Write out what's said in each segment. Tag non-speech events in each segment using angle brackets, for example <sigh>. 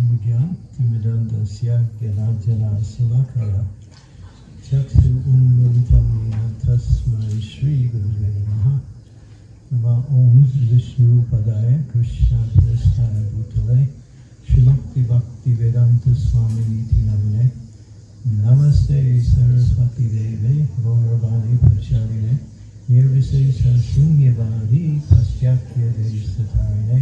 ज्ञान तिमिरंद स्याज्ञराजना सुलकरा चक्षुन्मिलितमेन तस्मै श्रीगुरुवे नमः नमः ॐ विष्णुपदाय कृष्णप्रस्थाय भूतले श्रीभक्तिभक्तिवेदान्तस्वामिनीति नमने नमस्ते सरस्वतीदेवे गौरवाणी प्रचारिणे निर्विशेषशून्यवादी पाश्चात्यदेशतारिणे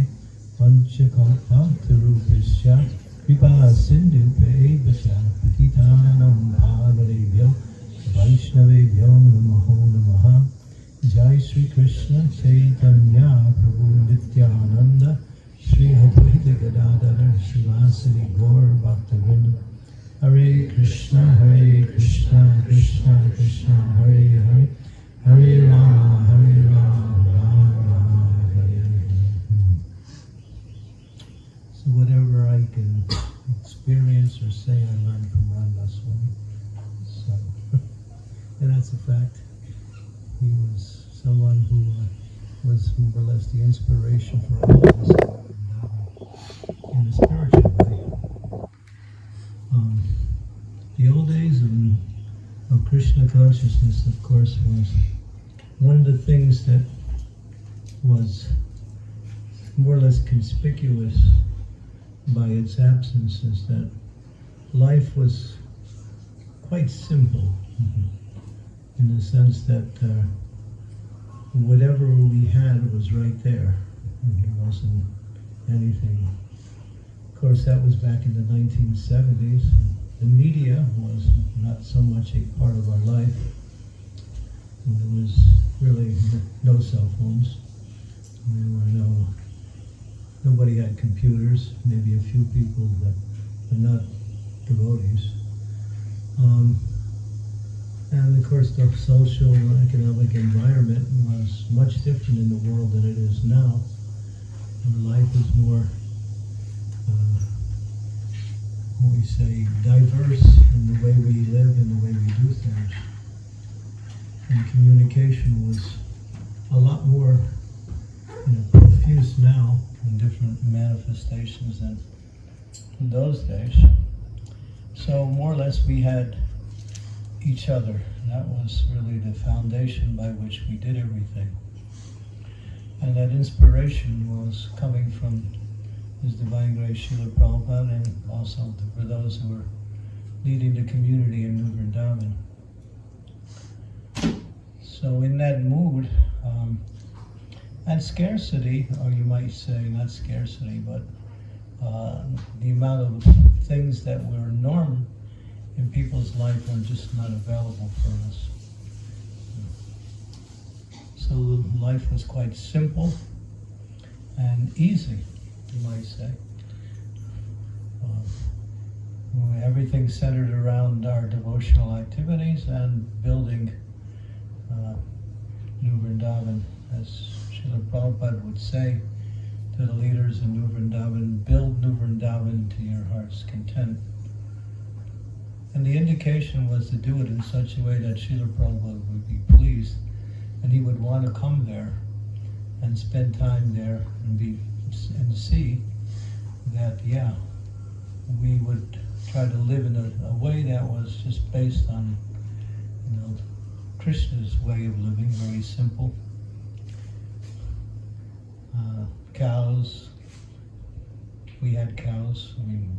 पञ्चकौपातरूपेश्च कृपा सिन्धुपेभ्यश्च पतितानां भावरेभ्यो वैष्णवेभ्यो नमो नमः। जय श्रीकृष्ण चैतन्या प्रभु नित्यानन्द। श्रीहभैतगदाधर श्रीवासरि गौर हरे कृष्ण हरे कृष्ण कृष्ण कृष्ण, हरे हरे। हरे राम हरे Ram Ram. Whatever I can experience or say, I learned from Ram Swami. So, <laughs> and that's a fact. He was someone who uh, was more or less the inspiration for all of us in a spiritual way. Um, the old days of, of Krishna consciousness, of course, was one of the things that was more or less conspicuous by its absence is that life was quite simple in the sense that uh, whatever we had was right there. There wasn't anything. Of course, that was back in the 1970s. The media was not so much a part of our life. There was really no cell phones. There were no Nobody had computers, maybe a few people that were not devotees. Um, and of course, the social and economic environment was much different in the world than it is now. And life is more, uh, what we say, diverse in the way we live and the way we do things. And communication was a lot more you know, profuse now in different manifestations than in those days. So more or less we had each other. That was really the foundation by which we did everything. And that inspiration was coming from His Divine Grace Srila Prabhupada and also for those who were leading the community in New Vrindavan. So in that mood, um, and scarcity, or you might say not scarcity, but uh, the amount of things that were norm in people's life were just not available for us. So life was quite simple and easy, you might say. Uh, everything centered around our devotional activities and building uh, New Vrindavan as Srila Prabhupada would say to the leaders in New Vrindavan, build New Vrindavan to your heart's content. And the indication was to do it in such a way that Srila Prabhupada would be pleased and he would want to come there and spend time there and be and see that yeah we would try to live in a, a way that was just based on you know Krishna's way of living, very simple. Uh, cows, we had cows. I mean,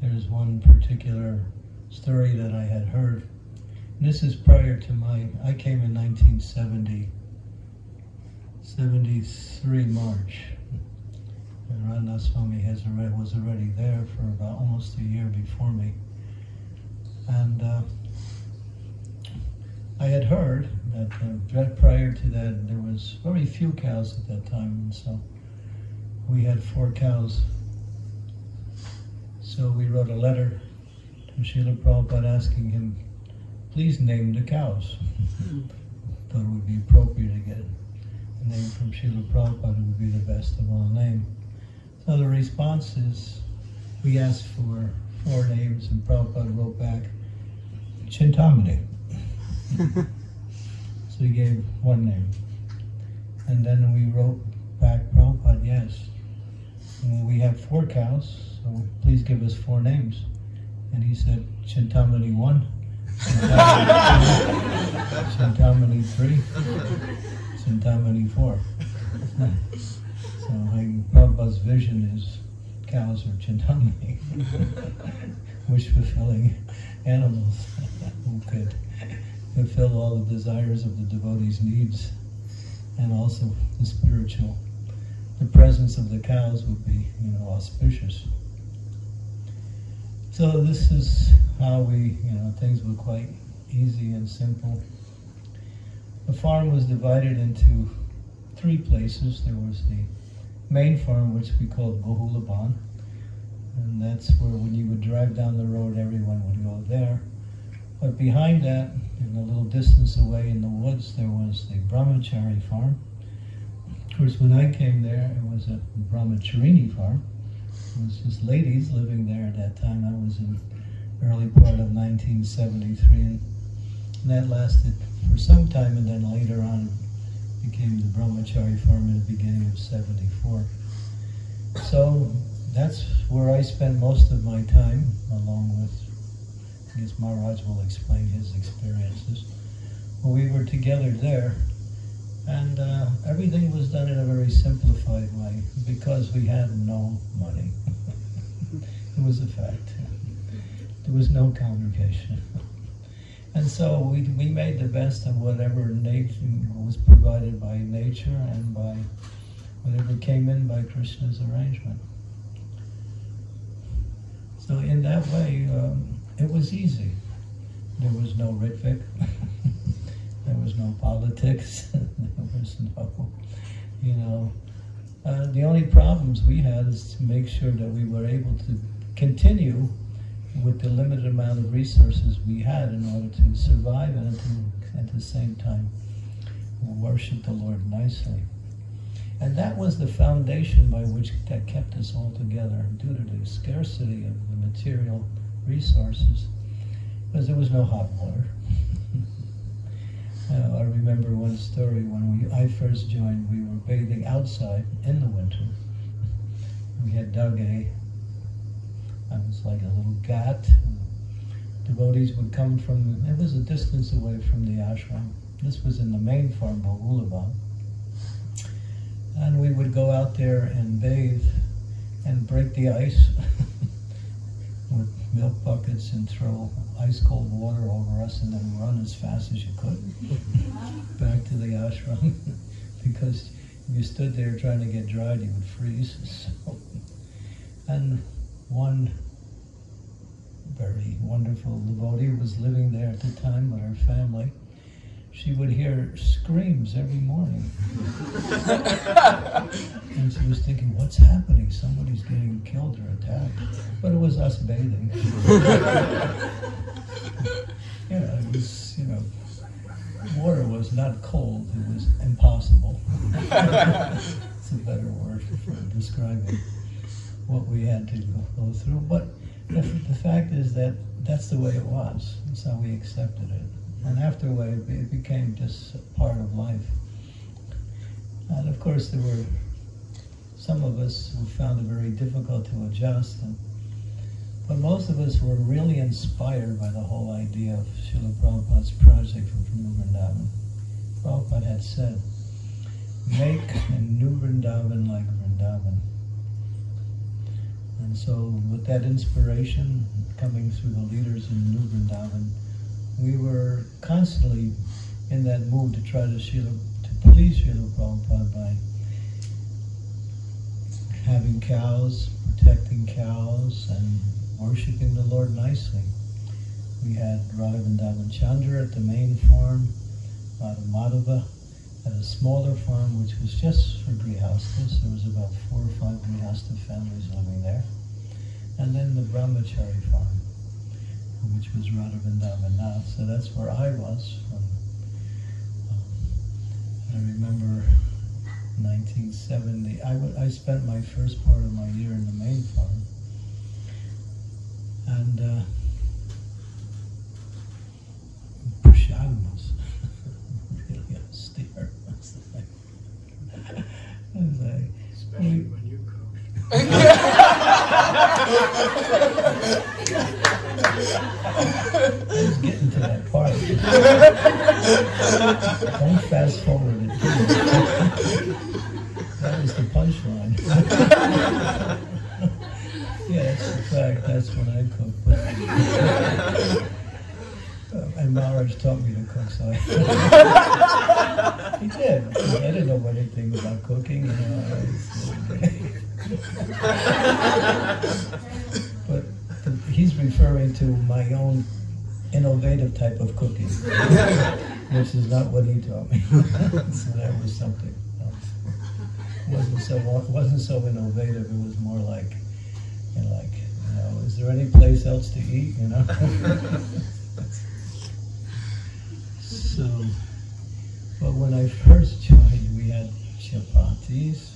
there's one particular story that I had heard. And this is prior to my, I came in 1970, 73 March. And Radhanath Swami has already, was already there for about almost a year before me. And uh, I had heard that uh, prior to that there was very few cows at that time, and so we had four cows. So we wrote a letter to Srila Prabhupada asking him, please name the cows. Thought it would be appropriate to get a name from Srila Prabhupada would be the best of all names. So the response is, we asked for four names, and Prabhupada wrote back, Chintamani. <laughs> so he gave one name. And then we wrote back Prabhupada, yes, we have four cows, so please give us four names. And he said, Chintamani 1, <laughs> Chintamani 3, Chintamani 4. <laughs> so like, Prabhupada's vision is cows are Chintamani, wish fulfilling animals who could fulfill all the desires of the devotee's needs and also the spiritual. The presence of the cows would be, you know, auspicious. So this is how we, you know, things were quite easy and simple. The farm was divided into three places. There was the main farm, which we called Bahulaban, and that's where when you would drive down the road, everyone would go there. But behind that, in a little distance away in the woods, there was the Brahmachari farm. Of course, when I came there, it was a Brahmacharini farm. It was just ladies living there at that time. I was in early part of 1973, and that lasted for some time, and then later on became the Brahmachari farm in the beginning of 74. So that's where I spent most of my time, along with, Guess Maharaj will explain his experiences. Well, we were together there, and uh, everything was done in a very simplified way because we had no money. <laughs> it was a fact. There was no congregation. And so we, we made the best of whatever nature was provided by nature and by whatever came in by Krishna's arrangement. So in that way, um, it was easy. There was no Ritvik. <laughs> there was no politics. <laughs> there was no, you know. Uh, the only problems we had is to make sure that we were able to continue with the limited amount of resources we had in order to survive and to, at the same time worship the Lord nicely. And that was the foundation by which that kept us all together due to the scarcity of the material resources, because there was no hot water. <laughs> uh, I remember one story when we, I first joined, we were bathing outside in the winter. We had dug a I was like a little ghat. Devotees would come from, it was a distance away from the ashram. This was in the main farm, Bahulaban. And we would go out there and bathe and break the ice <laughs> milk buckets and throw ice cold water over us and then run as fast as you could <laughs> back to the ashram <laughs> because if you stood there trying to get dried, you would freeze. <laughs> So, and one very wonderful devotee was living there at the time with her family. She would hear screams every morning. <laughs> and she was thinking, what's happening? Somebody's getting killed or attacked. But it was us bathing. <laughs> yeah, it was, you know, water was not cold, it was impossible. <laughs> it's a better word for describing what we had to go through. But the, the fact is that that's the way it was. That's how we accepted it. And after a while, it became just part of life. And of course, there were some of us who found it very difficult to adjust. And, but most of us were really inspired by the whole idea of Srila Prabhupada's project from New Vrindavan. Prabhupada had said, make a New Vrindavan like Vrindavan. And so with that inspiration coming through the leaders in New Vrindavan, we were constantly in that mood to try to, Srila, to please Srila Prabhupada by having cows, protecting cows, and worshiping the Lord nicely. We had Radha Vrindavan Chandra at the main farm, Radha Madhava at a smaller farm which was just for grihastas. There was about four or five grihasta families living there. And then the Brahmachari farm, which was Radha Vrindavan So that's where I was from. Um, I remember 1970. I, I spent my first part of my year in the main farm. And uh, Prashad <laughs> <laughs> was really austere. I was like, Especially when you cooked. <laughs> was getting to that part. Don't fast forward it. that was the punchline. <laughs> yeah, that's the fact. That's when I cook. But, uh, and Maharaj taught me to cook, so I, he did. I didn't know anything about cooking, <laughs> he's referring to my own innovative type of cooking, <laughs> which is not what he taught me. <laughs> so that was something. It wasn't so wasn't so innovative. It was more like, you know, like, you know, is there any place else to eat? You know. <laughs> so, but when I first joined, we had chapatis,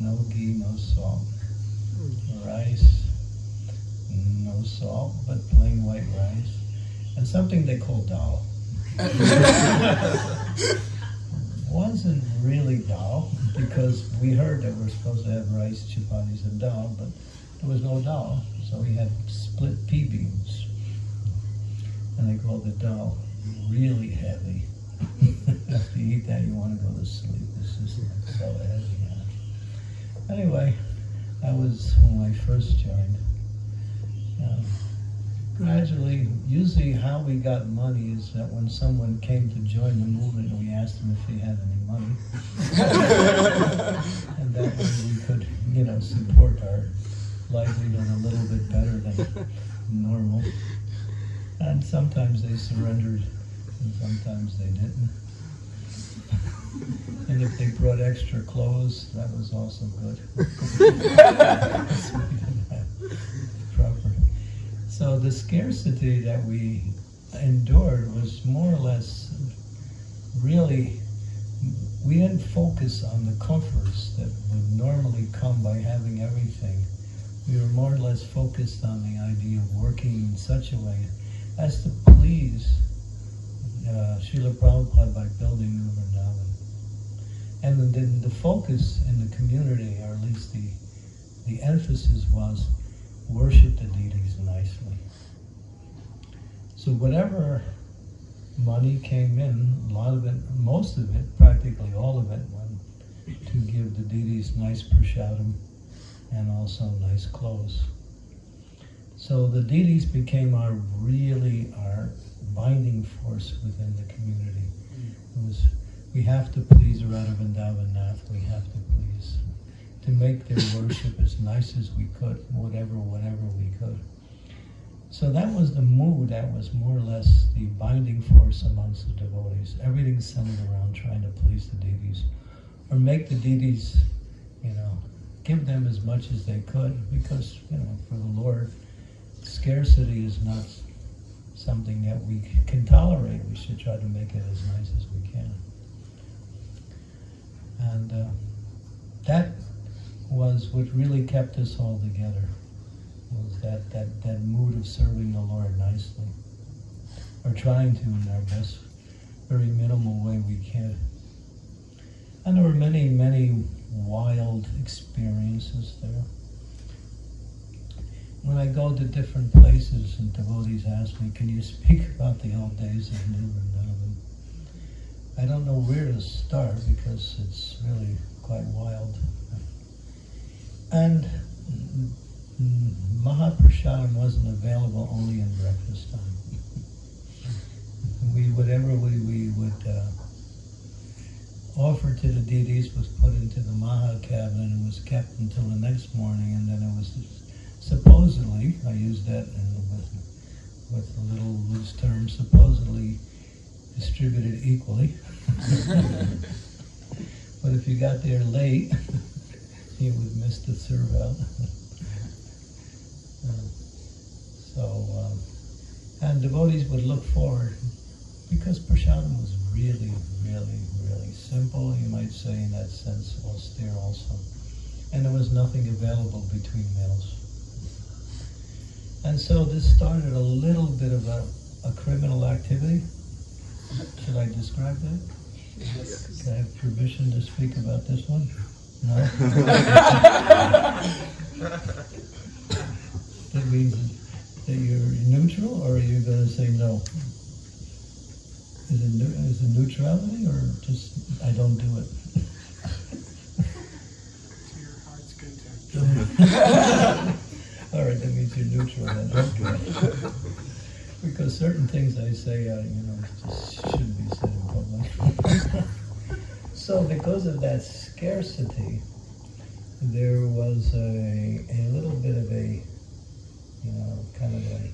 no ghee, no salt, rice, no salt, but plain white rice and something they call dal. <laughs> Wasn't really dal because we heard that we're supposed to have rice, chapatis, and dal, but there was no dal, so we had split pea beans, and they called it dal. Really heavy. <laughs> After you eat that, you want to go to sleep. It's just so heavy. Anyway, that was when I first joined. Um, gradually, usually how we got money is that when someone came to join the movement, we asked them if they had any money. <laughs> and that way we could, you know, support our livelihood a little bit better than normal. And sometimes they surrendered, and sometimes they didn't. and if they brought extra clothes, that was also good. <laughs> <laughs> So the scarcity that we endured was more or less really, we didn't focus on the comforts that would normally come by having everything. We were more or less focused on the idea of working in such a way as to please uh, Srila Prabhupada by building New Vrindavan. And then the focus in the community, or at least the, the emphasis was worship the deities nicely. So whatever money came in, a lot of it, most of it, practically all of it, went to give the deities nice prasadam and also nice clothes. So the deities became our really our binding force within the community. It was we have to please Radha Vrindavan Nath, we have to to make their worship as nice as we could, whatever, whatever we could. So that was the mood that was more or less the binding force amongst the devotees. Everything centered around trying to please the deities or make the deities, you know, give them as much as they could because, you know, for the Lord, scarcity is not something that we can tolerate. We should try to make it as nice as we can. And uh, that was what really kept us all together was that, that, that mood of serving the Lord nicely, or trying to in our best, very minimal way we can. And there were many, many wild experiences there. When I go to different places and devotees ask me, can you speak about the old days of New Vrindavan? I don't know where to start because it's really quite wild. And Mahaprasadam wasn't available only in breakfast time. we, whatever we, we would uh, offer to the deities was put into the Maha cabinet and was kept until the next morning, and then it was supposedly, I use that with, with a little loose term, supposedly distributed equally. <laughs> but if you got there late, <laughs> you would miss the serve. So, um, and devotees would look forward because prasadam was really, really, really simple, you might say in that sense, austere also. And there was nothing available between meals. And so this started a little bit of a, a criminal activity. Should I describe that? Yes. Can I have permission to speak about this one? No? <laughs> <laughs> That means that you're neutral, or are you going to say no? Is it, is it neutrality, or just I don't do it? To your heart's <laughs> content. All right, that means you're neutral then. Okay. because certain things I say, uh, you know, just shouldn't be said in public. So, because of that scarcity, there was a, a little bit of a, you know, kind of a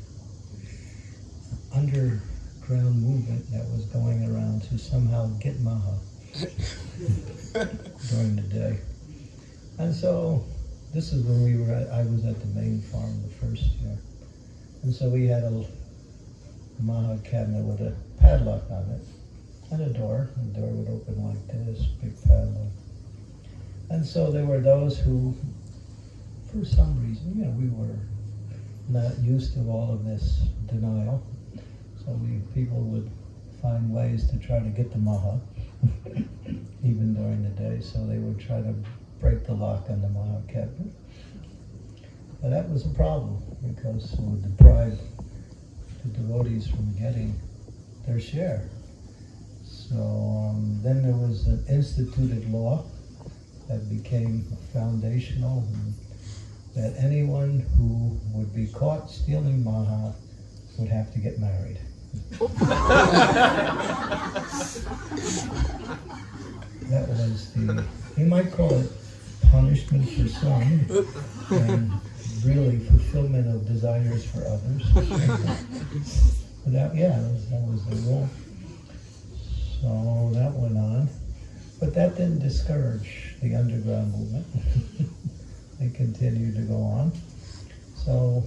underground movement that was going around to somehow get Maha <laughs> during the day. And so this is when we were at, I was at the main farm the first year. And so we had a Maha cabinet with a padlock on it and a door. The door would open like this, big padlock. And so there were those who, for some reason, you know, we were not used to all of this denial. So we people would find ways to try to get the Maha, <laughs> even during the day. So they would try to break the lock on the Maha cabinet. But that was a problem because it would deprive the devotees from getting their share. So um, then there was an instituted law that became foundational that anyone who would be caught stealing Maha would have to get married. that was the, you might call it punishment for some and really fulfillment of desires for others. <laughs> That, yeah, that was, that was the rule. So that went on. But that didn't discourage the underground movement. <laughs> they continued to go on. So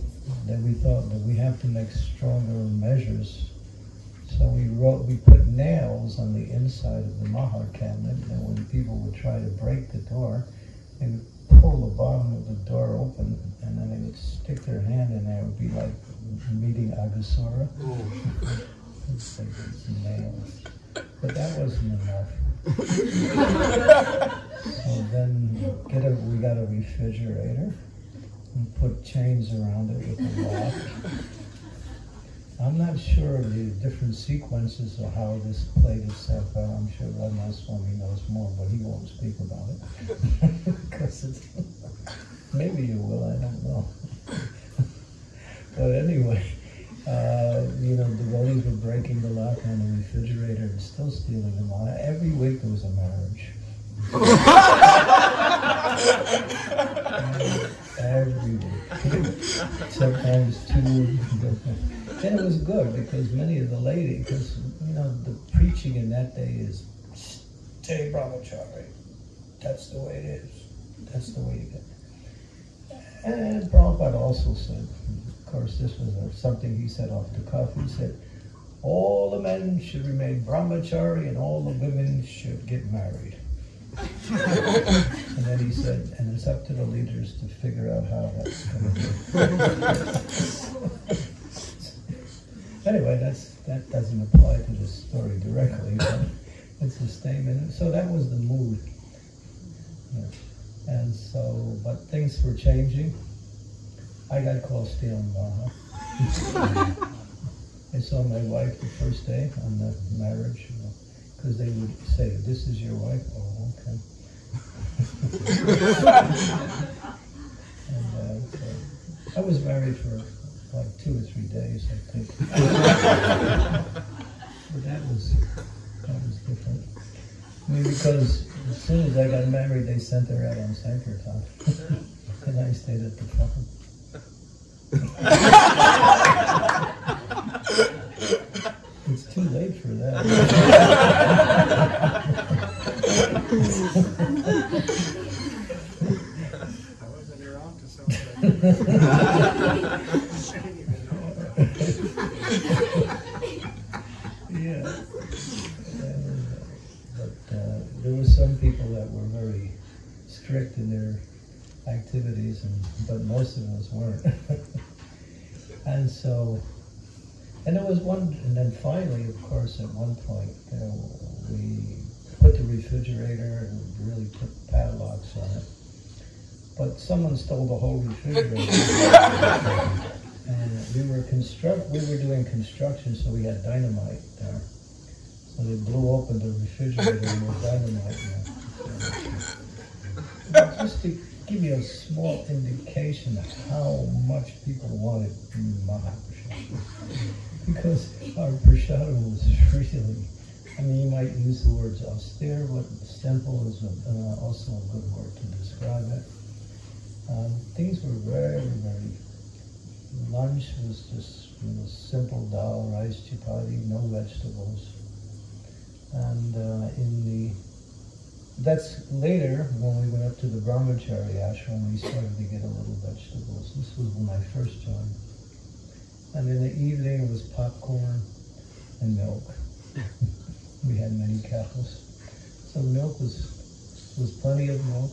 then we thought that we have to make stronger measures. So we wrote, we put nails on the inside of the Maha cabinet, and when people would try to break the door, they would pull the bottom of the door open, and then they would stick their hand in there. It would be like meeting Aghasura. <laughs> It's like nails. But that wasn't enough. <laughs> so then get a, we got a refrigerator and put chains around it with a lock. I'm not sure of the different sequences of how this played itself out. I'm sure Radhanath Swami knows more, but he won't speak about it. <laughs> because it's, maybe you will, I don't know. <laughs> but anyway, uh, you know, devotees were breaking the lock on the refrigerator and still stealing them all. Every week there was a marriage. Every week. Sometimes two. And it was good because many of the ladies, because, you know, the preaching in that day is stay brahmachari. That's the way it is. That's the way you get. And Prabhupada also said, of course, this was something he said off the cuff. He said, all the men should remain brahmachari and all the women should get married. and then he said, and it's up to the leaders to figure out how that's going to be. anyway, that's that doesn't apply to this story directly, but it's a statement. So that was the mood. Yeah. And so, but things were changing. I got called stealing Maha. I saw my wife the first day on the marriage, because you know, they would say, "This is your wife." Oh, okay. <laughs> and uh, so I was married for like two or three days, I think. <laughs> but that was that was different. I mean, because as soon as I got married, they sent her out on Sankirtan, <laughs> and I stayed at the farm. It's too late for that. Yeah. And, but uh, there were some people that were very strict in their activities, and but most of us weren't. <laughs> and so, and there was one, and then finally, of course, at one point, you know, we put the refrigerator and really put padlocks on it. but someone stole the whole refrigerator. <laughs> and we were construct, we were doing construction, so we had dynamite there. So they blew open the refrigerator and there was dynamite in <laughs> just to give you a small indication of how much people wanted Maha Prashad. Because our prashadam was really, I mean, you might use the words austere, but simple is uh, also a good word to describe it. Um, things were very, very, lunch was just you know, simple dal, rice, chapati, no vegetables. And uh, in the that's later when we went up to the Brahmachari ashram, we started to get a little vegetables. This was when I first joined. And in the evening it was popcorn and milk. <laughs> we had many cows. So milk was was plenty of milk.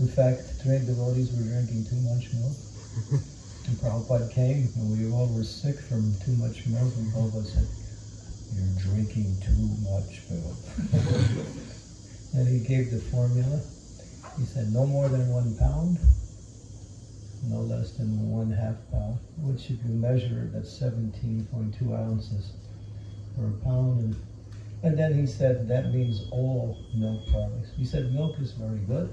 In fact, trained devotees were drinking too much milk. <laughs> And Prabhupada came and we all were sick from too much milk and Prabhupada said, You're drinking too much milk. <laughs> And he gave the formula. He said no more than one pound, no less than one half pound, which if you measure it, that's 17.2 ounces per pound. And, and then he said that means all milk products. He said milk is very good.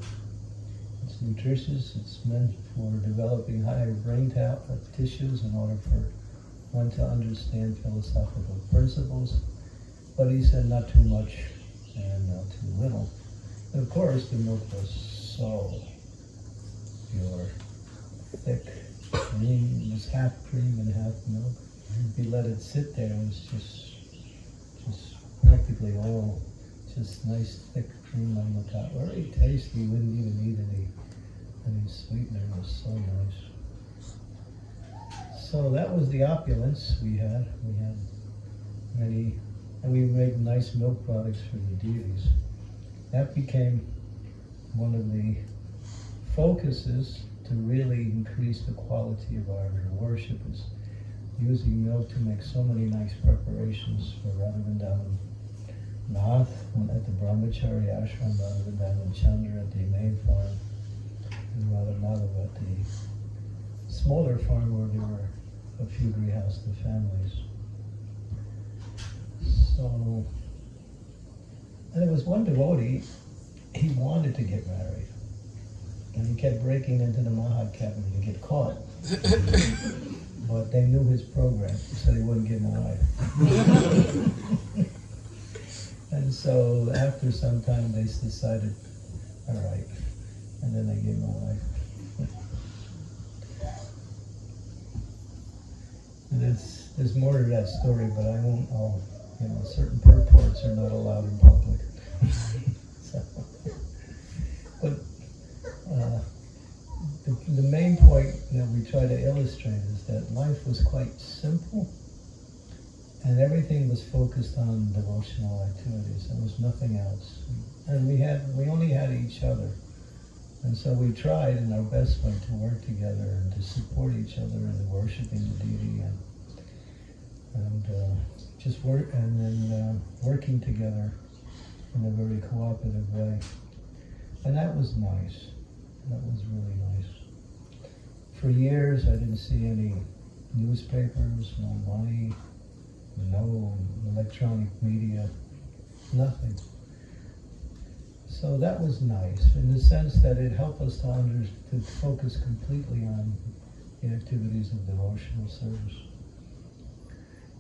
It's nutritious. It's meant for developing higher brain uh, tissues in order for one to understand philosophical principles. But he said not too much and not too little. And of course, the milk was so pure, thick, cream, it was half cream and half milk. You let it sit there, it was just, just practically all just nice thick cream on the top. Very tasty. You wouldn't even need any any sweetener. It was so nice. So that was the opulence we had. We had many and we made nice milk products for the deities. That became one of the focuses to really increase the quality of our worship is using milk to make so many nice preparations for Radhavrindavan Nath at the Brahmachari ashram, Radhavrindavan Chandra at the main farm, and Radha Madhava at the smaller farm where there were a few grihastha families. So, and there was one devotee, he wanted to get married. And he kept breaking into the Maha cabin to get caught. <coughs> but they knew his program, so they wouldn't give him a wife. <laughs> and so after some time, they decided, all right. And then they gave him a wife. <laughs> and it's, there's more to that story, but I won't, I'll you know, certain purports are not allowed in public. <laughs> so, but uh, the, the main point that we try to illustrate is that life was quite simple and everything was focused on devotional activities. There was nothing else. And we had we only had each other. And so we tried in our best way to work together and to support each other in worshiping the deity and, and uh, just work and then uh, working together in a very cooperative way. And that was nice. That was really nice. For years, I didn't see any newspapers, no money, no electronic media, nothing. So that was nice in the sense that it helped us to, under, to focus completely on the activities of devotional service.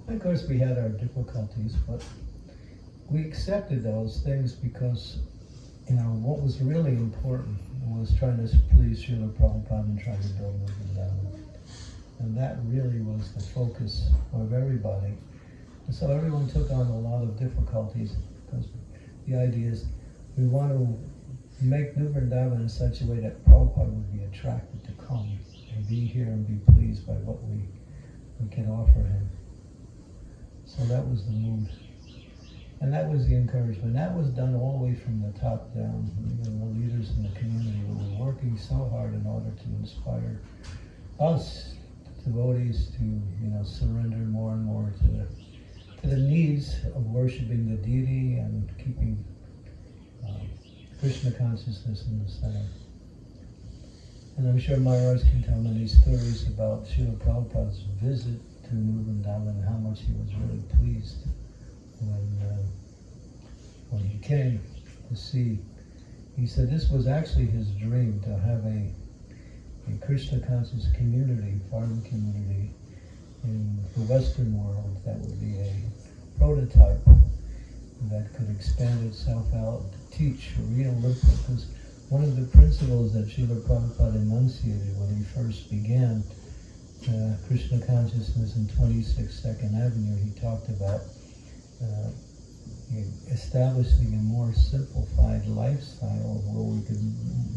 Of course, we had our difficulties, but we accepted those things because, you know, what was really important was trying to please Srila Prabhupada and trying to build Vrindavan. And that really was the focus of everybody. And so everyone took on a lot of difficulties because the idea is we want to make New Vrindavan in such a way that Prabhupada would be attracted to come and be here and be pleased by what we, we can offer him. So that was the mood. And that was the encouragement. That was done all the way from the top down. You know, the leaders in the community were working so hard in order to inspire us devotees to, you know, surrender more and more to the, to the needs of worshiping the deity and keeping uh, Krishna consciousness in the center. And I'm sure Maharaj can tell many stories about Srila Prabhupada's visit to New Vrindavan and how much he was really pleased when, uh, when he came to see. He said this was actually his dream to have a, a Krishna conscious community, farm community in the Western world that would be a prototype that could expand itself out to teach real liberal. Because one of the principles that Srila Prabhupada enunciated when he first began uh, Krishna consciousness in 26 Second Avenue, he talked about uh, establishing a more simplified lifestyle where we could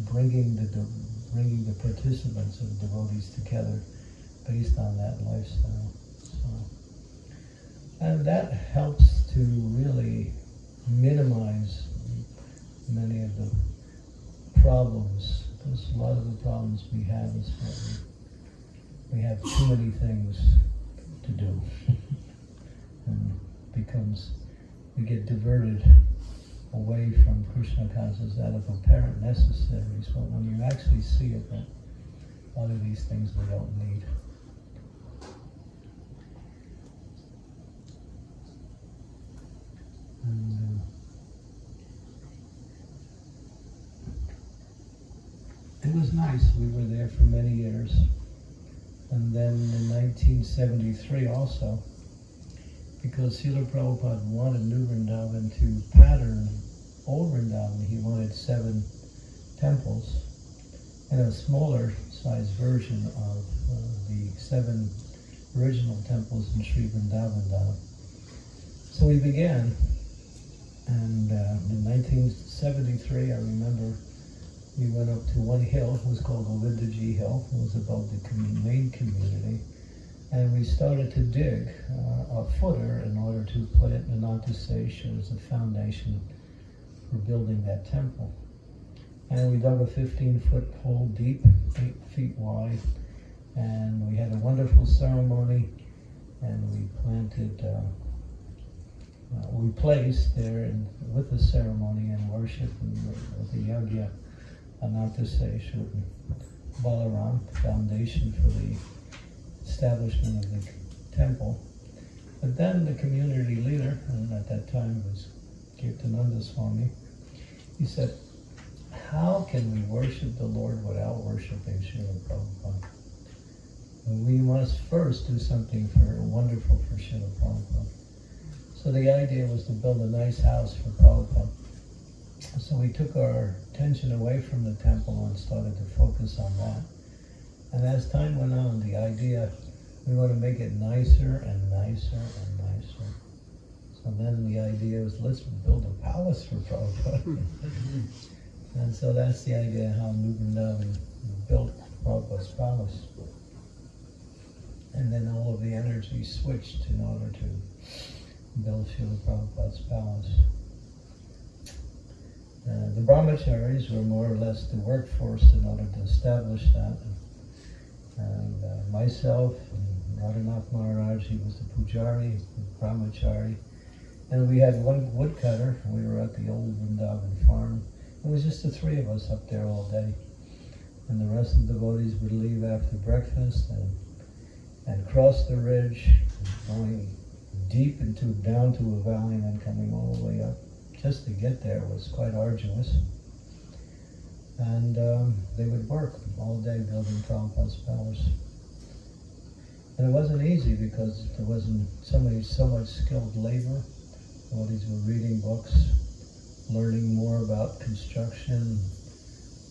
bringing the bringing the participants of devotees together based on that lifestyle. So, and that helps to really minimize many of the problems. Because a lot of the problems we have is we, we have too many things to do. <laughs> and becomes, we get diverted away from Krishna consciousness out of apparent necessaries. But when you actually see it, that a lot of these things we don't need. And, uh, it was nice. We were there for many years. And then in 1973 also, because Srila Prabhupada wanted New Vrindavan to pattern Old Vrindavan, he wanted seven temples and a smaller size version of uh, the seven original temples in Sri Vrindavan. So we began, and uh, in 1973, I remember we went up to one hill, it was called the Govindaji Hill, it was above the main community, and we started to dig uh, a footer in order to it in Anantasesha as a foundation for building that temple. And we dug a 15 foot hole deep, 8 feet wide, and we had a wonderful ceremony, and we planted, uh, uh, we placed there with the ceremony and worship and with the yagya And Balaram, foundation for the establishment of the temple. But then the community leader, and at that time was Kirtananda Swami, he said, how can we worship the Lord without worshiping Srila Prabhupada? We must first do something for wonderful for Srila Prabhupada. So the idea was to build a nice house for Prabhupada. So we took our attention away from the temple and started to focus on that. And as time went on, the idea, we want to make it nicer and nicer and nicer. So then the idea was, let's build a palace for Prabhupada. <laughs> and so that's the idea how New Vrindavan built Prabhupada's palace. And then all of the energy switched in order to build Srila Prabhupada's palace. Uh, the brahmacharis were more or less the workforce in order to establish that. And uh, myself and Radhanath Maharaj, he was the pujari, the brahmachari. And we had one woodcutter. We were at the old Vrindavan farm. It was just the three of us up there all day. And the rest of the devotees would leave after breakfast and, and cross the ridge, going deep into down to a valley and then coming all the way up just to get there was quite arduous. And um, they would work all day building Prabhupada's palace. And it wasn't easy because there wasn't so, so much skilled labor. All these were reading books, learning more about construction.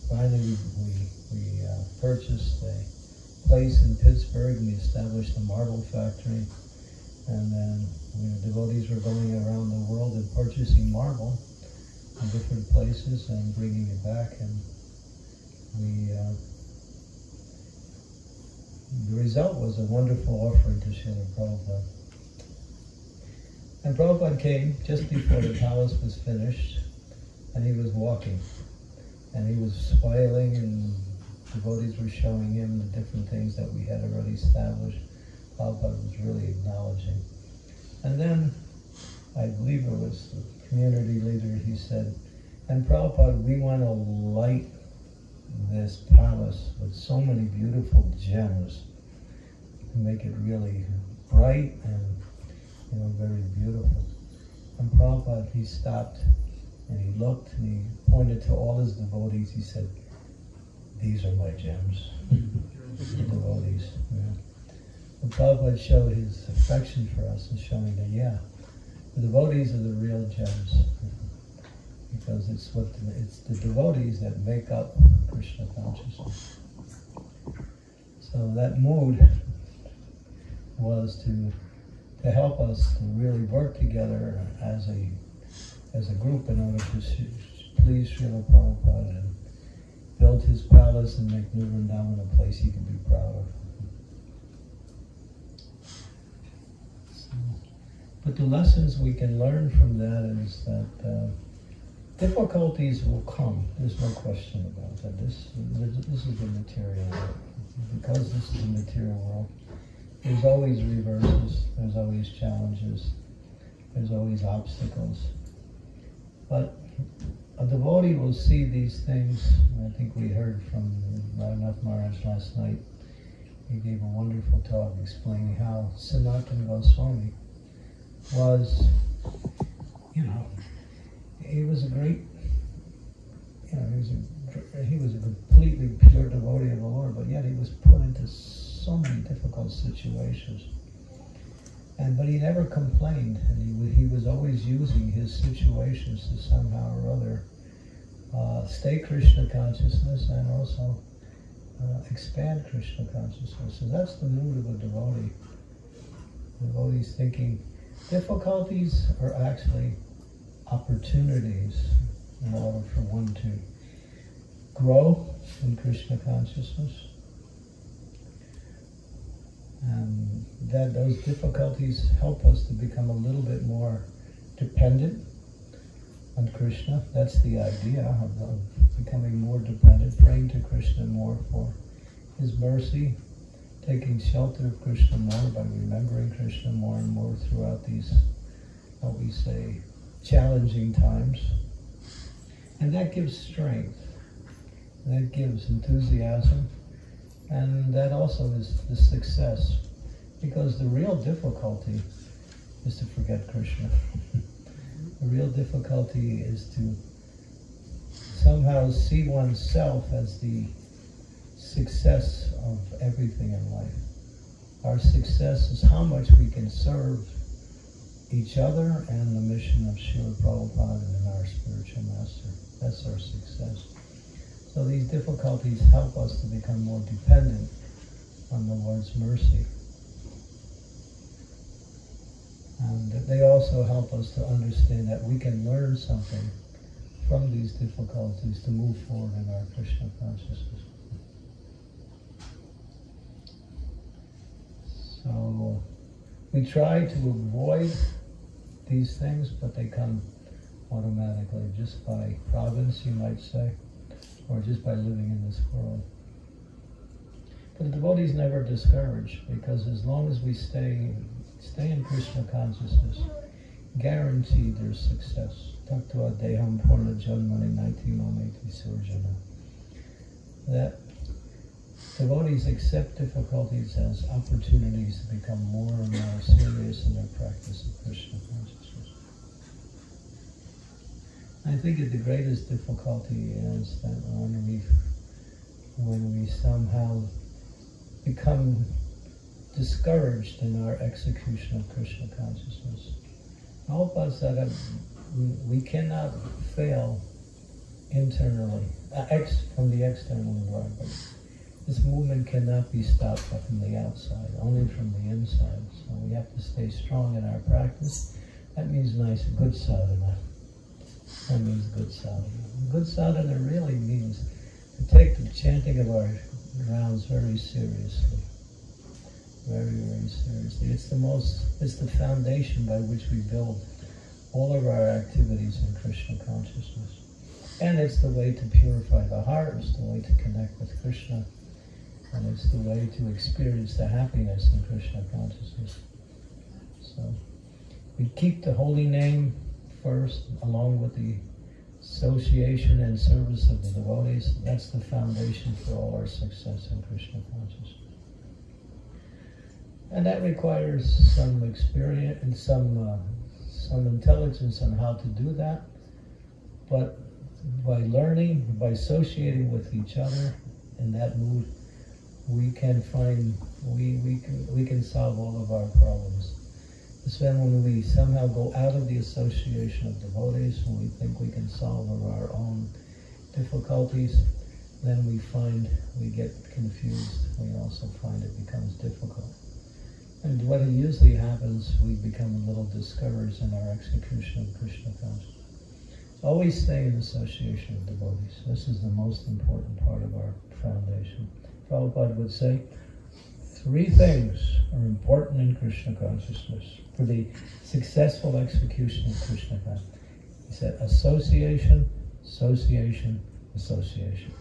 Finally, we, we uh, purchased a place in Pittsburgh and we established a marble factory. And then you know, devotees were going around the world and purchasing marble in different places and bringing it back. And we, uh, the result was a wonderful offering to Srila Prabhupada. And Prabhupada came just before the palace was finished, and he was walking. And he was smiling, and devotees were showing him the different things that we had already established. Prabhupada was really acknowledging. And then, I believe it was the community leader, he said, and Prabhupada, we want to light this palace with so many beautiful gems to make it really bright and you know very beautiful. And Prabhupada, he stopped and he looked and he pointed to all his devotees. He said, "These are my gems." the <laughs> devotees. Yeah. And Prabhupada showed his affection for us and showing that yeah, the devotees are the real gems because it's what the, it's the devotees that make up Krishna consciousness. So that mood was to to help us to really work together as a as a group in order to please Srila Prabhupada and build his palace and make New Vrindavan a place he can be proud of. But the lessons we can learn from that is that uh, difficulties will come. There's no question about that. This, this is the material world. Because this is the material world, there's always reverses, there's always challenges, there's always obstacles. But a devotee will see these things. I think we heard from Radhanath Maharaj last night. He gave a wonderful talk explaining how Sanatana Goswami was, you know, he was a great, you know, he was a, he was a completely pure devotee of the Lord, but yet he was put into so many difficult situations. And but he never complained, and he he was always using his situations to somehow or other uh, stay Krishna consciousness and also uh, expand Krishna consciousness. So that's the mood of a devotee. Devotees thinking difficulties are actually opportunities in order for one to grow in Krishna consciousness. And that those difficulties help us to become a little bit more dependent on Krishna. That's the idea of, of becoming more dependent, praying to Krishna more for his mercy, taking shelter of Krishna more by remembering Krishna more and more throughout these, what we say, challenging times. And that gives strength. That gives enthusiasm. And that also is the success. Because the real difficulty is to forget Krishna. <laughs> the real difficulty is to somehow see oneself as the success of everything in life. Our success is how much we can serve each other and the mission of Srila Prabhupada and our spiritual master. That's our success. So these difficulties help us to become more dependent on the Lord's mercy. And they also help us to understand that we can learn something from these difficulties to move forward in our Krishna consciousness. So we try to avoid these things, but they come automatically just by providence, you might say, or just by living in this world. But the devotees never discourage because as long as we stay stay in Krishna consciousness, guaranteed there's success. Taktua deham purna janmani naiti surjana. That devotees accept difficulties as opportunities to become more and more serious in their practice of Krishna consciousness. I think that the greatest difficulty is that when we when we somehow become discouraged in our execution of Krishna consciousness. Help us that we cannot fail internally, uh, ex, from the external environment. This movement cannot be stopped from the outside, only from the inside. So we have to stay strong in our practice. That means nice, good sadhana. That means good sadhana. Good sadhana really means to take the chanting of our rounds very seriously. Very, very seriously. It's the most, it's the foundation by which we build all of our activities in Krishna consciousness. And it's the way to purify the heart, it's the way to connect with Krishna, and it's the way to experience the happiness in Krishna consciousness. So we keep the holy name first, along with the association and service of the devotees. That's the foundation for all our success in Krishna consciousness. And that requires some experience and some uh, some intelligence on how to do that. But by learning, by associating with each other in that mood, we can find we we can we can solve all of our problems. It's then when we somehow go out of the association of devotees, when we think we can solve our own difficulties, then we find we get confused. We also find it becomes difficult. And what usually happens, we become a little discouraged in our execution of Krishna consciousness. Always stay in association with devotees. This is the most important part of our foundation. Prabhupada would say, three things are important in Krishna consciousness for the successful execution of Krishna consciousness. He said, association, association, association.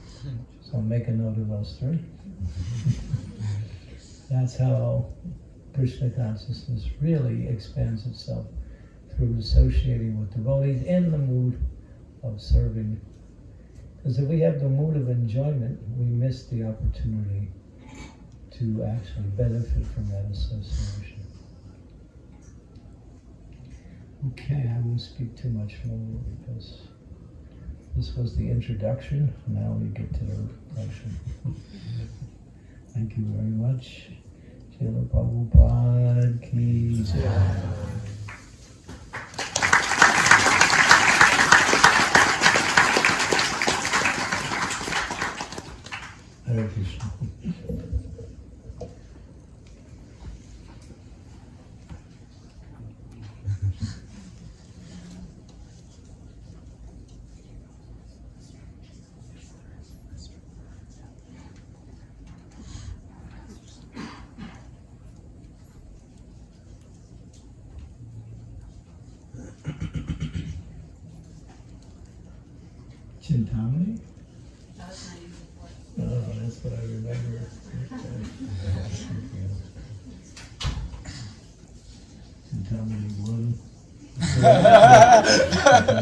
So make a note of those three. <laughs> That's how Krishna consciousness really expands itself through associating with devotees in the mood of serving. Because if we have the mood of enjoyment, we miss the opportunity to actually benefit from that association. Okay, I won't speak too much more because this was the introduction. Now we get to the reflection. <laughs> Thank you very much. Srila Prabhupada ki Hare Krishna.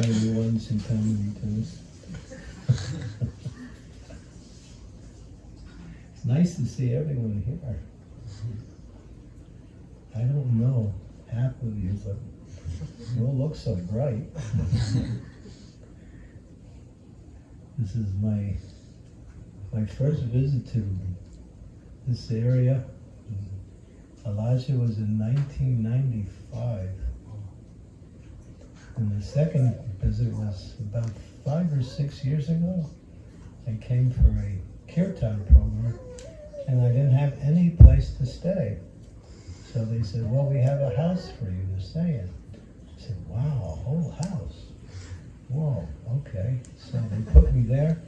Chintamani one, Chintamani two. It's nice to see everyone here. I don't know half of you, but you all look so bright. This is my my first visit to this area. Alachua was in 1995. And the second visit was about five or six years ago. I came for a kirtan program and I didn't have any place to stay. So they said, well, we have a house for you to stay in. I said, wow, a whole house. Whoa, okay. So they put me there,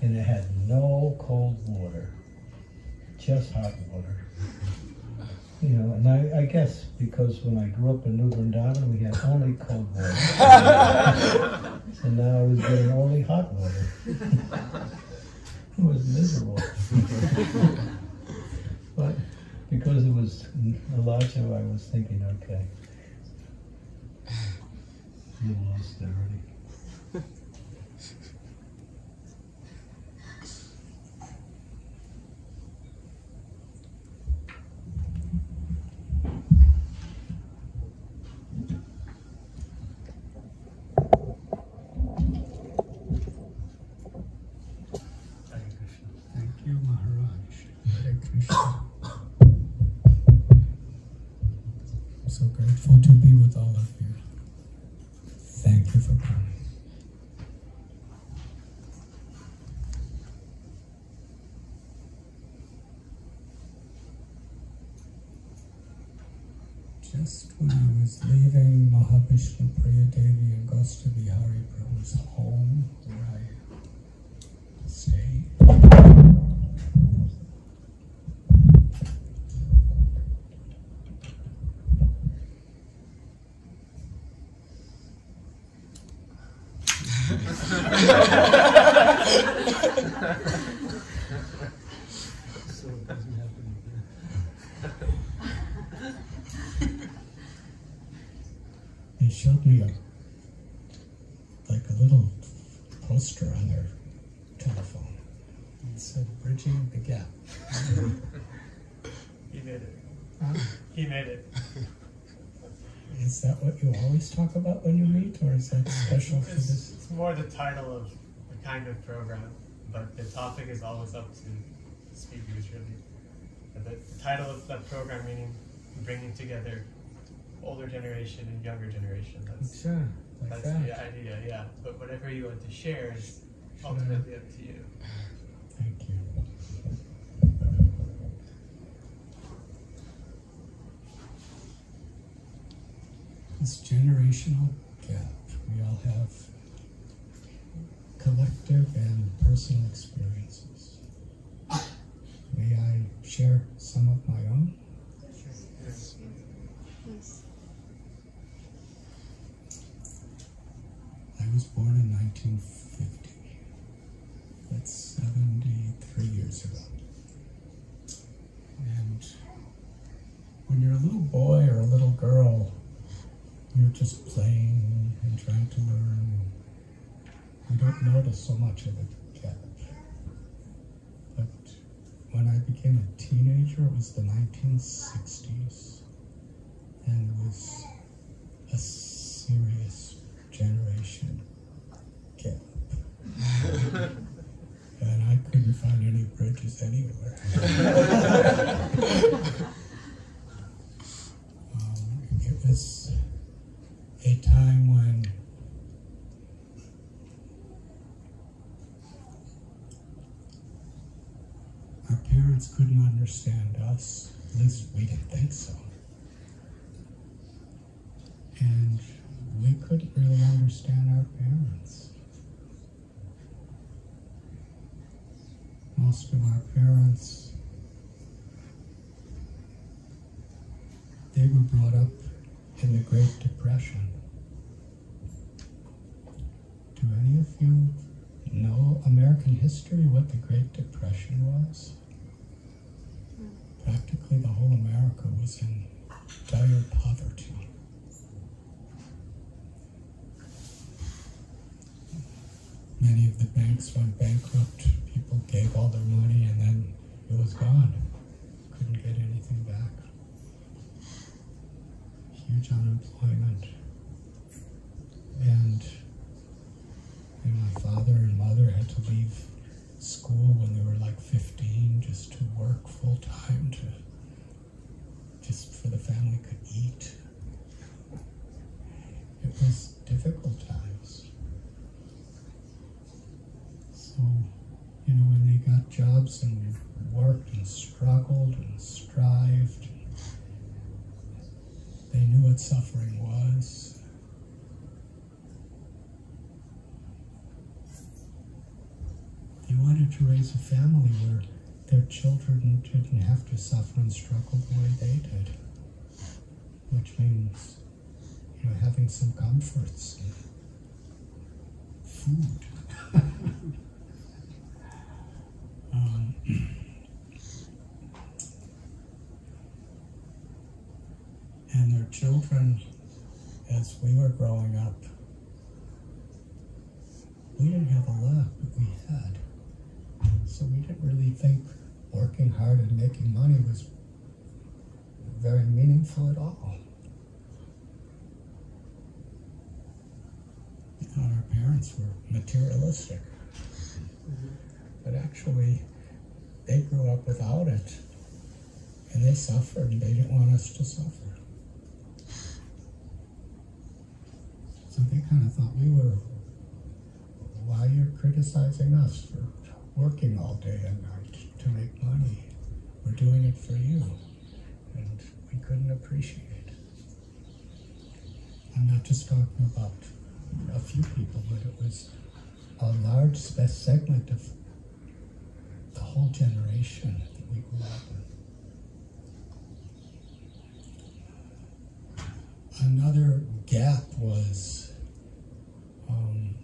and it had no cold water, just hot water. You know, and I, I guess because when I grew up in New Vrindavan, we had only cold water. <laughs> so now I was getting only hot water. <laughs> it was miserable. <laughs> but because it was Alachua, I was thinking, okay, a little austerity. Hare Krishna. Thank you, Maharaj. Hare Krishna. I'm so grateful to be with all of you. Thank you for coming. Just when I was leaving Mahavishnu Priya Devi and Gosta Bihari Prabhu's home, where I stay, So it doesn't happen again. They showed me a like a little poster on their telephone. It said Bridging the Gap. He made it. Huh? He made it. Is that what you always talk about when you meet, or is that special for this? it's more the title of the kind of program, but the topic is always up to the speakers, really. But the, the title of that program meaning bringing together older generation and younger generation. That's Sure, like that's that. the idea, yeah. But whatever you want to share is ultimately up to you. Thank you. This generational gap, we all have collective and personal experiences. May I share some of my own? Yes. I was born in 1950. That's 73 years ago. And when you're a little boy or a little girl, you're just playing and trying to learn. You don't notice so much of it gap. But when I became a teenager, it was the 1960s. And it was a serious generation gap. <laughs> and I couldn't find any bridges anywhere. <laughs> um, it was a time when our parents couldn't understand us. At least we didn't think so. And we couldn't really understand our parents. Most of our parents, they were brought up in the Great Depression. Do any of you know American history, what the Great Depression was? Practically the whole America was in dire poverty. Many of the banks went bankrupt. People gave all their money and then it was gone. Couldn't get anything back. Huge unemployment. And, and my father and mother had to leave school when they were like 15 just to work full time to just for the family could eat. It was difficult times. So, you know, when they got jobs and worked and struggled and strived, they knew what suffering was. They wanted to raise a family where their children didn't have to suffer and struggle the way they did, which means, you know, having some comforts food. <laughs> um, <clears throat> and their children, as we were growing up, we didn't have a lot, but we had. So we didn't really think working hard and making money was very meaningful at all. Thought our parents were materialistic. But actually, they grew up without it. And they suffered, and they didn't want us to suffer. So they kind of thought we were, why you're criticizing us for working all day and night to make money? We're doing it for you. And we couldn't appreciate it. I'm not just talking about a few people, but it was a large segment of the whole generation that we grew up in. Another gap was um,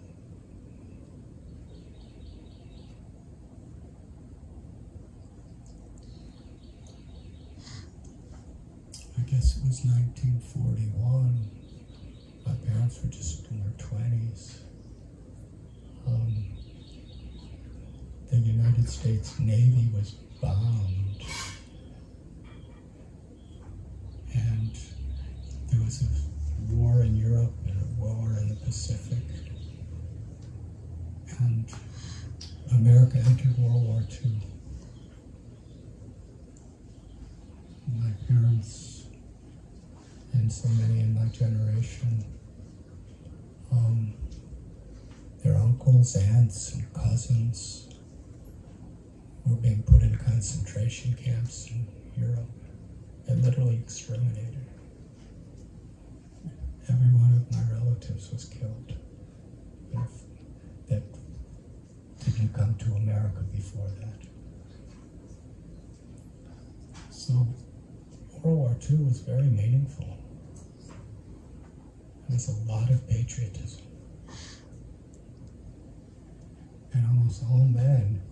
I guess it was 1941. My parents were just in their 20s. um, the United States Navy was bombed, and there was a war in Europe and a war in the Pacific, and America entered World War II. My parents and so many in my generation, um, their aunts, and cousins were being put in concentration camps in Europe and literally exterminated. Every one of my relatives was killed that didn't come to America before that. So World War II was very meaningful. There was a lot of patriotism. And almost all men,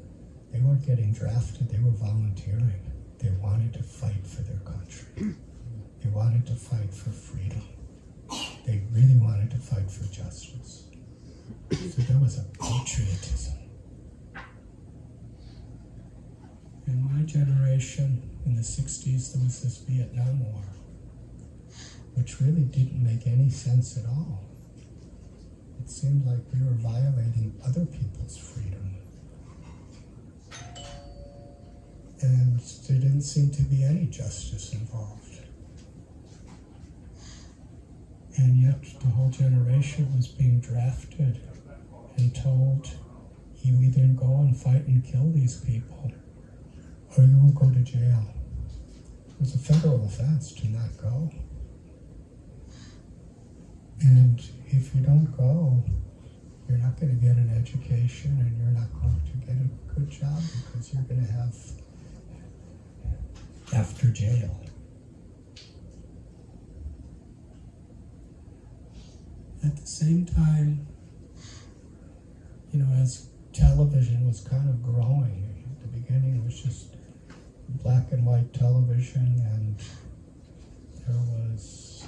they weren't getting drafted, they were volunteering. They wanted to fight for their country. Hmm. They wanted to fight for freedom. They really wanted to fight for justice. So there was a patriotism. In my generation, in the 60s, there was this Vietnam War, which really didn't make any sense at all. It seemed like we were violating other people's freedom. And there didn't seem to be any justice involved. And yet, the whole generation was being drafted and told you either go and fight and kill these people or you will go to jail. It was a federal offense to not go. And if you don't go, you're not going to get an education and you're not going to get a good job because you're going to have after jail. At the same time, you know, as television was kind of growing, at the beginning it was just black and white television, and there was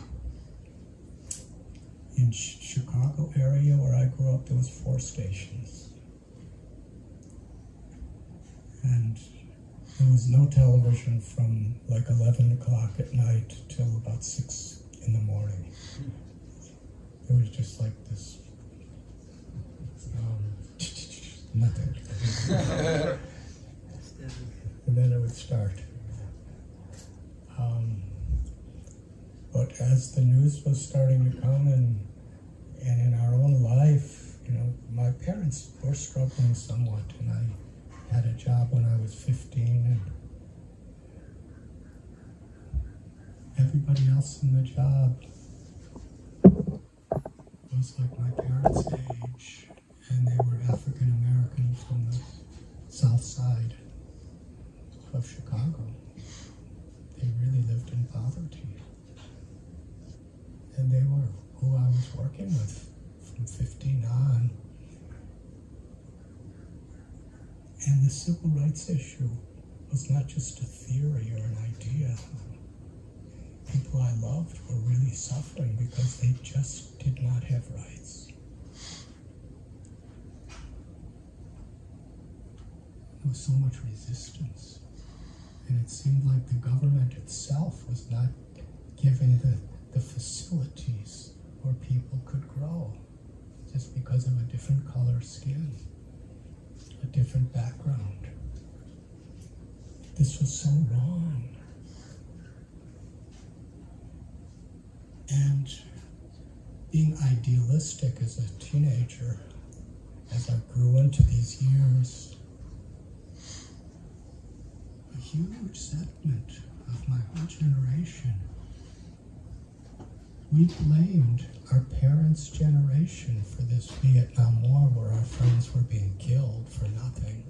in Ch- Chicago area where I grew up, there was four stations, and there was no television from like eleven o'clock at night till about six in the morning. It was just like this. Um, nothing. <laughs> and then it would start. Um, but as the news was starting to come and and in our own life, you know, my parents were struggling somewhat, and I had a job when I was 15, and everybody else in the job was like my parents' age, and they were African American from the south side of Chicago. They really lived in poverty. And they were who I was working with from 15 on. And the civil rights issue was not just a theory or an idea. People I loved were really suffering because they just did not have rights. There was so much resistance. And it seemed like the government itself was not giving the, the facilities where people could grow just because of a different color skin, a different background. This was so wrong. And being idealistic as a teenager, as I grew into these years, a huge segment of my whole generation. We blamed our parents' generation for this Vietnam War where our friends were being killed for nothing.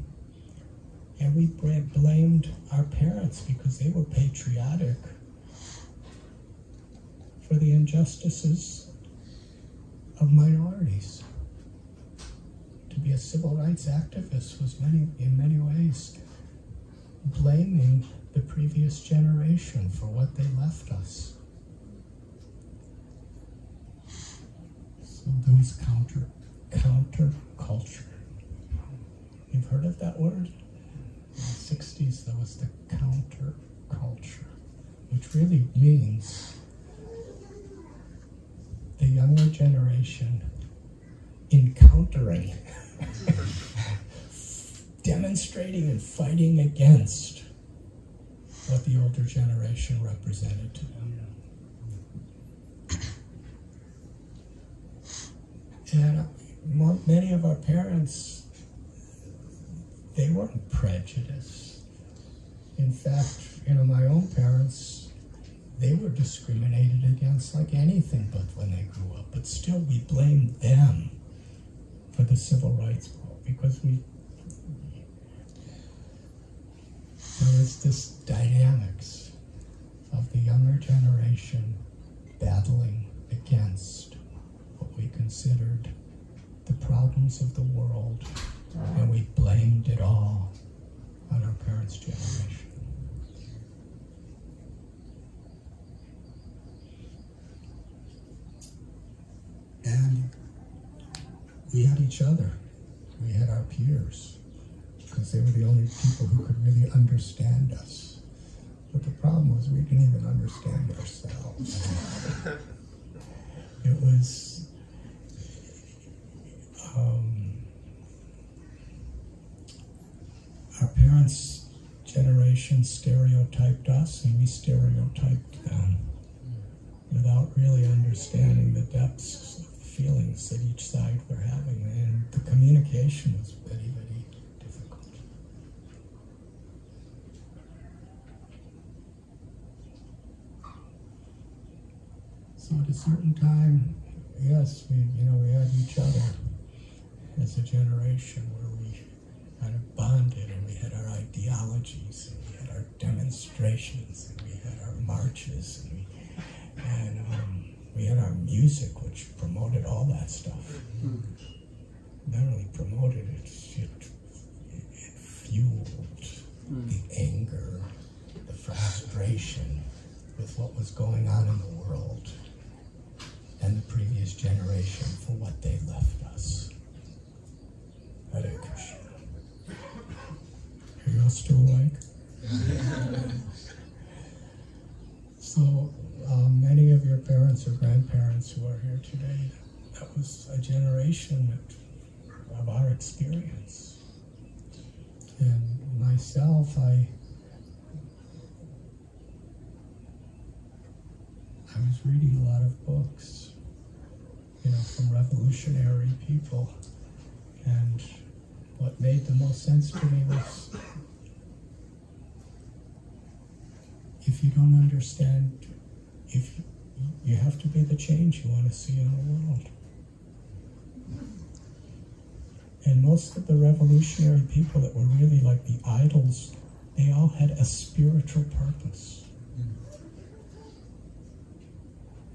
And we blamed our parents because they were patriotic for the injustices of minorities. To be a civil rights activist was many, in many ways blaming the previous generation for what they left us. Those counter counter culture. You've heard of that word? In the 60s, there was the counter culture, which really means the younger generation encountering, <laughs> demonstrating and fighting against what the older generation represented to them. And uh, many of our parents, they weren't prejudiced. In fact, you know, my own parents, they were discriminated against like anything but when they grew up. But still, we blame them for the civil rights war because we there is this dynamics of the younger generation battling against we considered the problems of the world, and we blamed it all on our parents' generation. And we had each other. We had our peers because they were the only people who could really understand us. But the problem was we didn't even understand ourselves. <laughs> it was um, our parents' generation stereotyped us, and we stereotyped them without really understanding the depths of the feelings that each side were having, and the communication was very, very difficult. So at a certain time, yes, we you know we had each other as a generation where we kind of bonded, and we had our ideologies, and we had our demonstrations, and we had our marches, and we and um, we had our music, which promoted all that stuff. Not only promoted it, it, it fueled the anger, the frustration with what was going on in the world and the previous generation for what they left us. Hare Krishna. Are you all still awake? so, um, many of your parents or grandparents who are here today, that was a generation of our experience. And myself, I I was reading a lot of books, you know, from revolutionary people. And what made the most sense to me was if you don't understand, if you have to be the change you want to see in the world. And most of the revolutionary people that were really like the idols, they all had a spiritual purpose. Mm.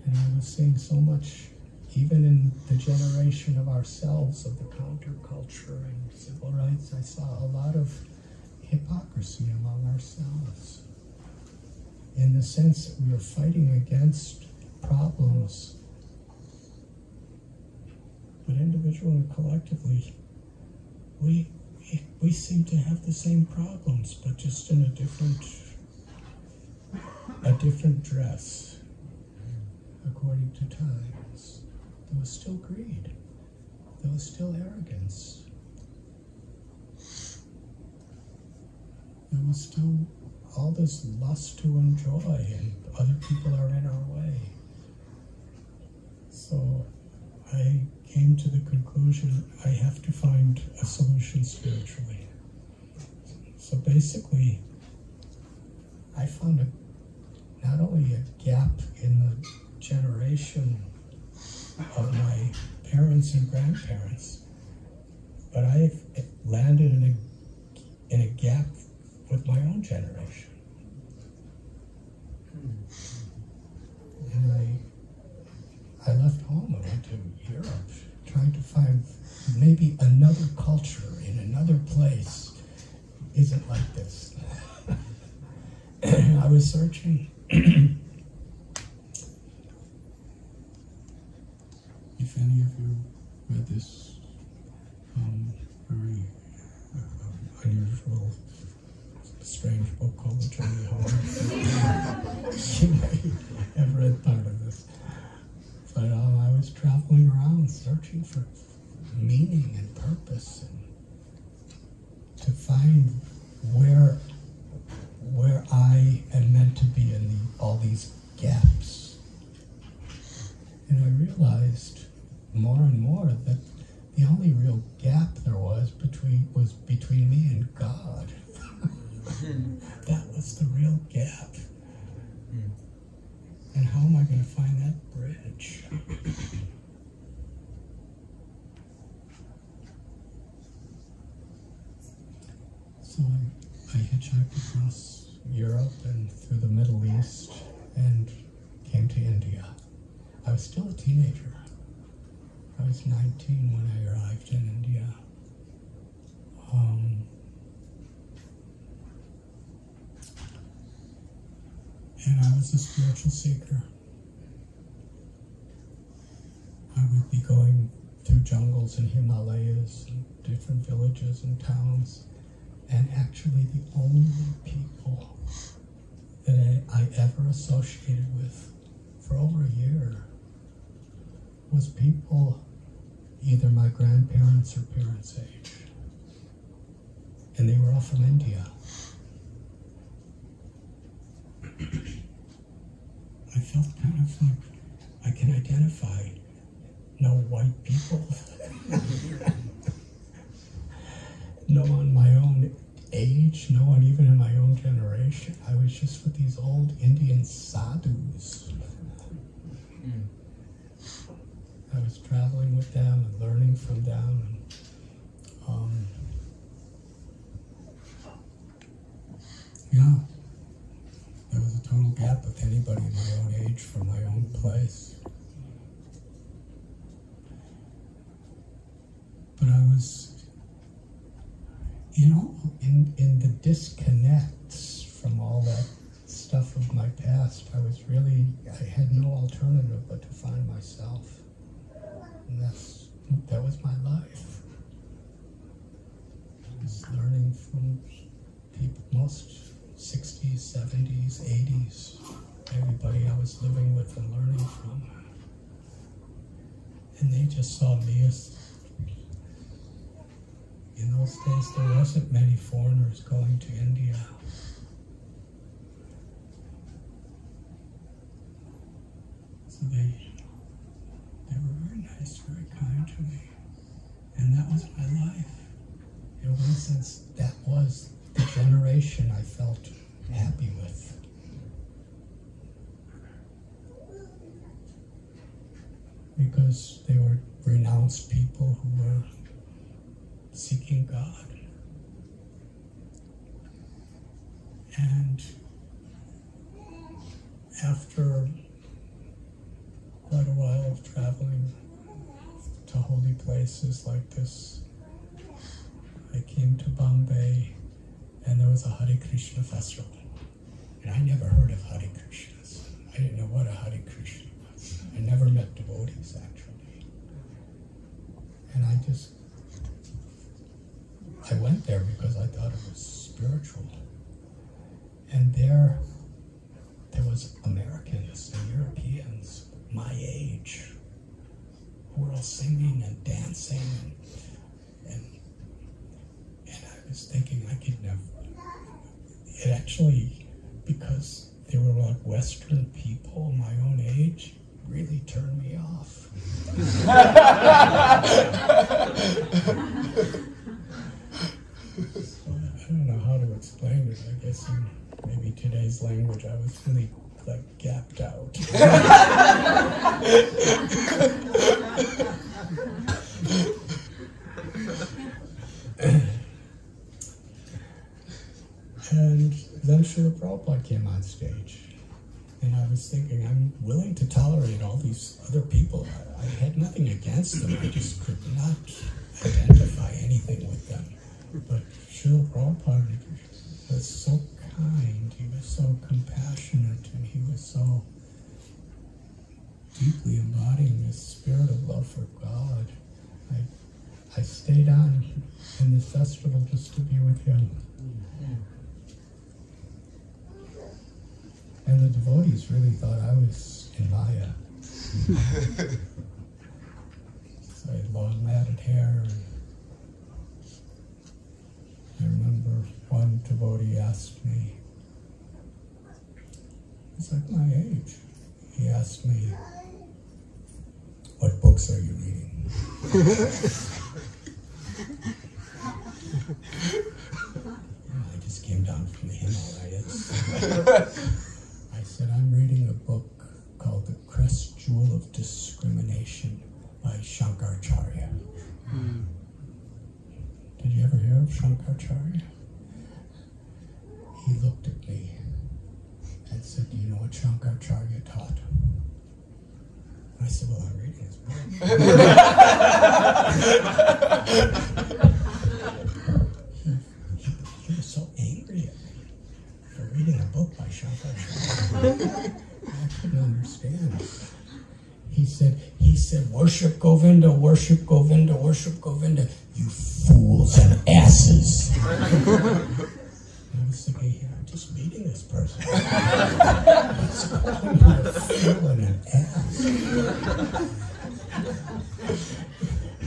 And I was seeing so much, even in the generation of ourselves, of the counterculture and civil rights, I saw a lot of hypocrisy among ourselves. In the sense that we were fighting against problems, but individually and collectively, we, we, we seem to have the same problems, but just in a different, a different dress according to times. There was still greed. There was still arrogance. There was still all this lust to enjoy, and other people are in our way. So I came to the conclusion I have to find a solution spiritually. So basically, I found a, not only a gap in the generation of my parents and grandparents, but I've landed in a in a gap with my own generation. And I I left home and went to Europe trying to find maybe another culture in another place isn't like this. <laughs> I was searching <clears throat> if any of you read this um, very uh, unusual, strange book called The Journey Home, <laughs> you may have read part of this. But um, I was traveling around searching for meaning and purpose and to find where where I am meant to be in the, all these gaps. And I realized more and more that the only real gap there was between was between me and God. Hmm. that was the real gap. Hmm. And how am I going to find that bridge? so I, I hitchhiked across Europe and through the Middle East and came to India. I was still a teenager. I was 19 when I arrived in India. Um, and I was a spiritual seeker. I would be going through jungles and Himalayas and different villages and towns, and actually the only people that I, I ever associated with for over a year was people either my grandparents or parents' age. And they were all from India. I felt kind of like I can identify no white people. <laughs> no one my own age, no one even in my own generation. I was just with these old Indian sadhus. Hmm. I was traveling with them and learning from them. And, um, yeah, there was a total gap with anybody my own age from my own place. But I was, you know, in, in the disconnects from all that stuff of my past, I was really, I had no alternative but to find myself. And that's, that was my life. I was learning from people, most 60s, 70s, 80s, everybody I was living with and learning from. And they just saw me as, in those days, there wasn't many foreigners going to India. So they they were very nice, very kind to me. And that was my life. In one sense, that was the generation I felt happy with. Because they were renounced people who were seeking God. And after quite a while of traveling to holy places like this. I came to Bombay and there was a Hare Krishna festival. And I never heard of Hare Krishnas. I didn't know what a Hare Krishna was. I never met devotees actually. And I just, I went there because I thought it was spiritual. And there, there was Americans and Europeans my age singing and dancing and, and and I was thinking I could never it actually because they were like Western people my own age really turned me off. so I don't know how to explain it. I guess in maybe today's language I was really like gapped out. <laughs> and then Srila Prabhupada came on stage. And I was thinking, I'm willing to tolerate all these other people. I, I had nothing against them. I just could not identify anything with them. But Srila Prabhupada was so kind. He was so compassionate, and he was so deeply embodying this spirit of love for God. I, I stayed on in this festival just to be with him. And the devotees really thought I was in Maya. I had long matted hair. I remember one devotee asked me, it's like my age. He asked me, what books are you reading? <laughs> I just came down from the Himalayas. <laughs> I said, I'm reading a book Jewel of Discrimination by Shankaracharya. Hmm. Did you ever hear of Shankaracharya? He looked at me and said, Do you know what Shankaracharya taught? I said, Well, I'm reading his book. he, he was so angry at me for reading a book by Shankaracharya. I couldn't understand. He said, he said, worship Govinda, worship Govinda, worship Govinda, you fools and asses. I was thinking, here, I'm just meeting this person. Calling an ass.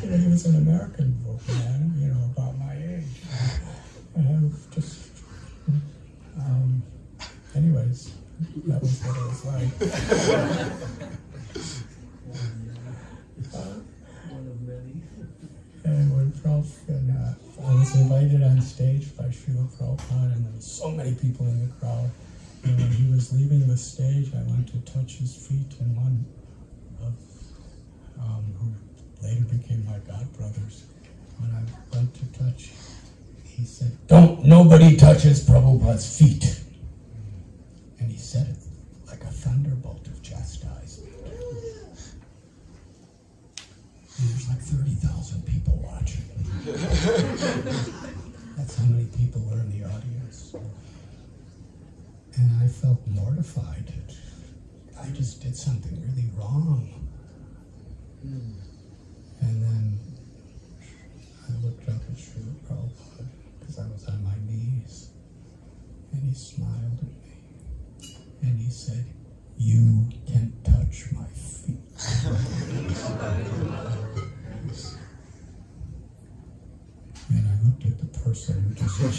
You know, he was an American bookman, you know, about my age. And I was just, um, anyways, that was what it was like. One of many. And when Prabhupada, uh, I was invited on stage by Srila Prabhupada, and there were so many people in the crowd. And when he was leaving the stage, I went to touch his feet, and one of um, who later became my godbrothers, when I went to touch, he said, "Don't nobody touches Prabhupada's feet." And he said it like a thunderbolt of chastisement. And there's like 30,000 people watching. <laughs> That's how many people were in the audience. And I felt mortified. I just did something really wrong. And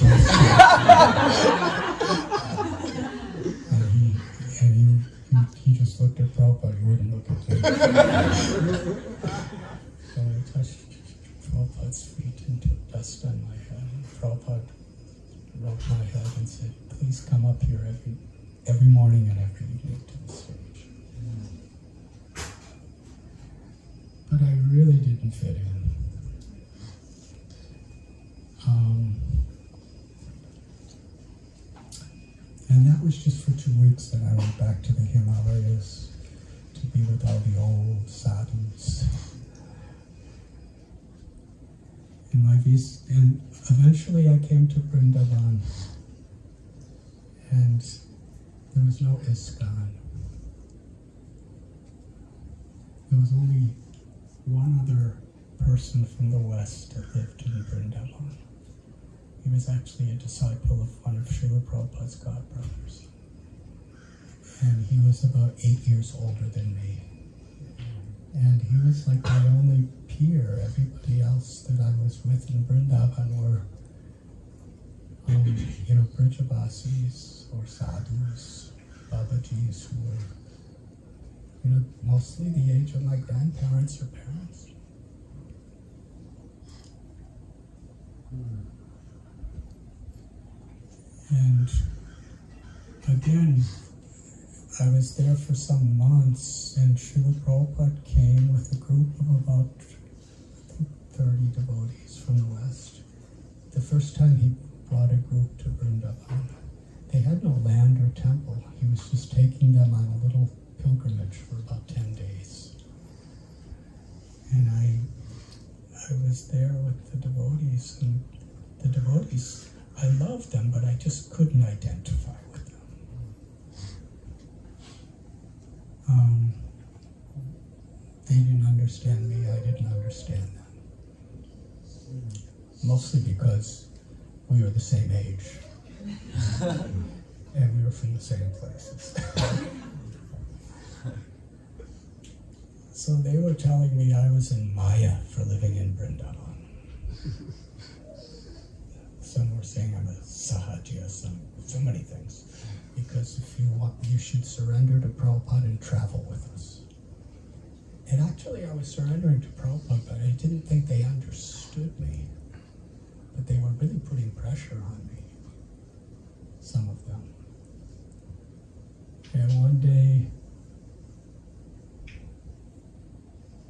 and he, and just looked at Prabhupada, he wouldn't look at me. <laughs> was just for two weeks. Then I went back to the Himalayas to be with all the old sadhus. And my visa, and eventually I came to Vrindavan, and there was no ISKCON. There was only one other person from the West that lived in Vrindavan. He was actually a disciple of one of Srila Prabhupada's godbrothers. And he was about eight years older than me. And he was like my only peer. Everybody else that I was with in Vrindavan were, um, you know, Brijavasis or sadhus, Babajis who were, you know, mostly the age of my grandparents or parents. And again, I was there for some months, and Srila Prabhupada came with a group of about think, 30 devotees from the West. The first time he brought a group to Vrindavan, they had no land or temple. He was just taking them on a little pilgrimage for about 10 days. And I, I was there with the devotees, and the devotees, I loved them, but I just couldn't identify with them. Um, they didn't understand me, I didn't understand them. Mostly because we were the same age. and we were from the same places. <laughs> so they were telling me I was in Maya for living in Vrindavan. Some were saying I'm a Sahaja, some, so many things. Because if you want, you should surrender to Prabhupada and travel with us. And actually, I was surrendering to Prabhupada, but I didn't think they understood me. But they were really putting pressure on me, some of them. And one day,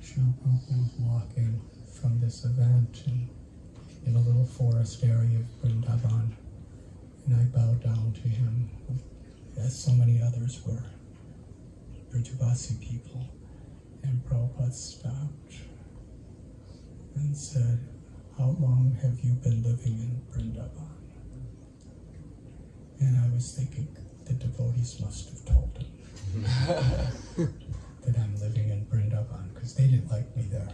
Srila was walking from this event in, in a little forest area of Vrindavan, and I bowed down to him, as so many others were, Brijavasi people. And Prabhupada stopped and said, How long have you been living in Vrindavan? And I was thinking, the devotees must have told him <laughs> that I'm living in Vrindavan because they didn't like me there.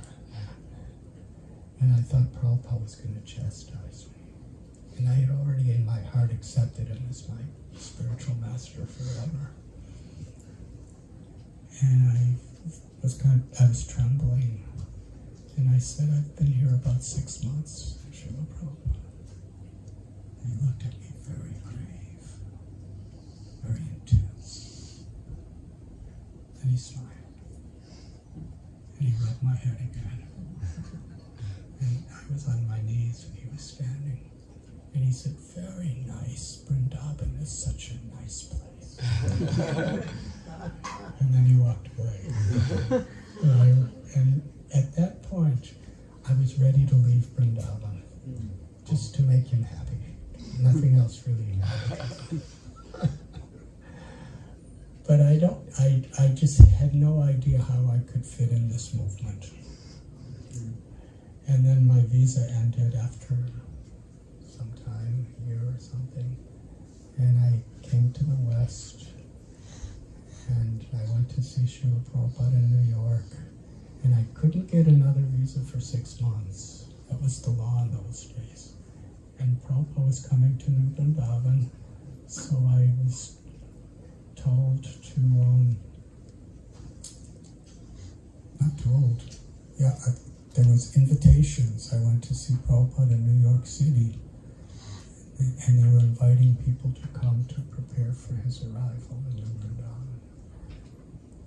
And I thought Prabhupada was going to chastise me. And I had already in my heart accepted him as my spiritual master forever. And I was kind of, I was trembling. And I said, I've been here about six months, Srila Prabhupada. And he looked at me very grave, very intense. And he smiled. And he rubbed my head again. Was on my knees and he was standing. And he said, Very nice. Vrindavan is such a nice place. <laughs> and then he walked away. and, I- and at that point, I was ready to leave Vrindavan just to make him happy. Nothing else really mattered. but I don't, I, I just had no idea how I could fit in this movement. And then my visa ended after some time, a year or something. And I came to the West and I went to see Srila Prabhupada in New York. And I couldn't get another visa for six months. That was the law in those days. And Prabhupada was coming to New Vrindavan, so I was told to, um, not told, yeah, I, there was invitations. I went to see Prabhupada in New York City, and they were inviting people to come to prepare for his arrival in New Vrindavan.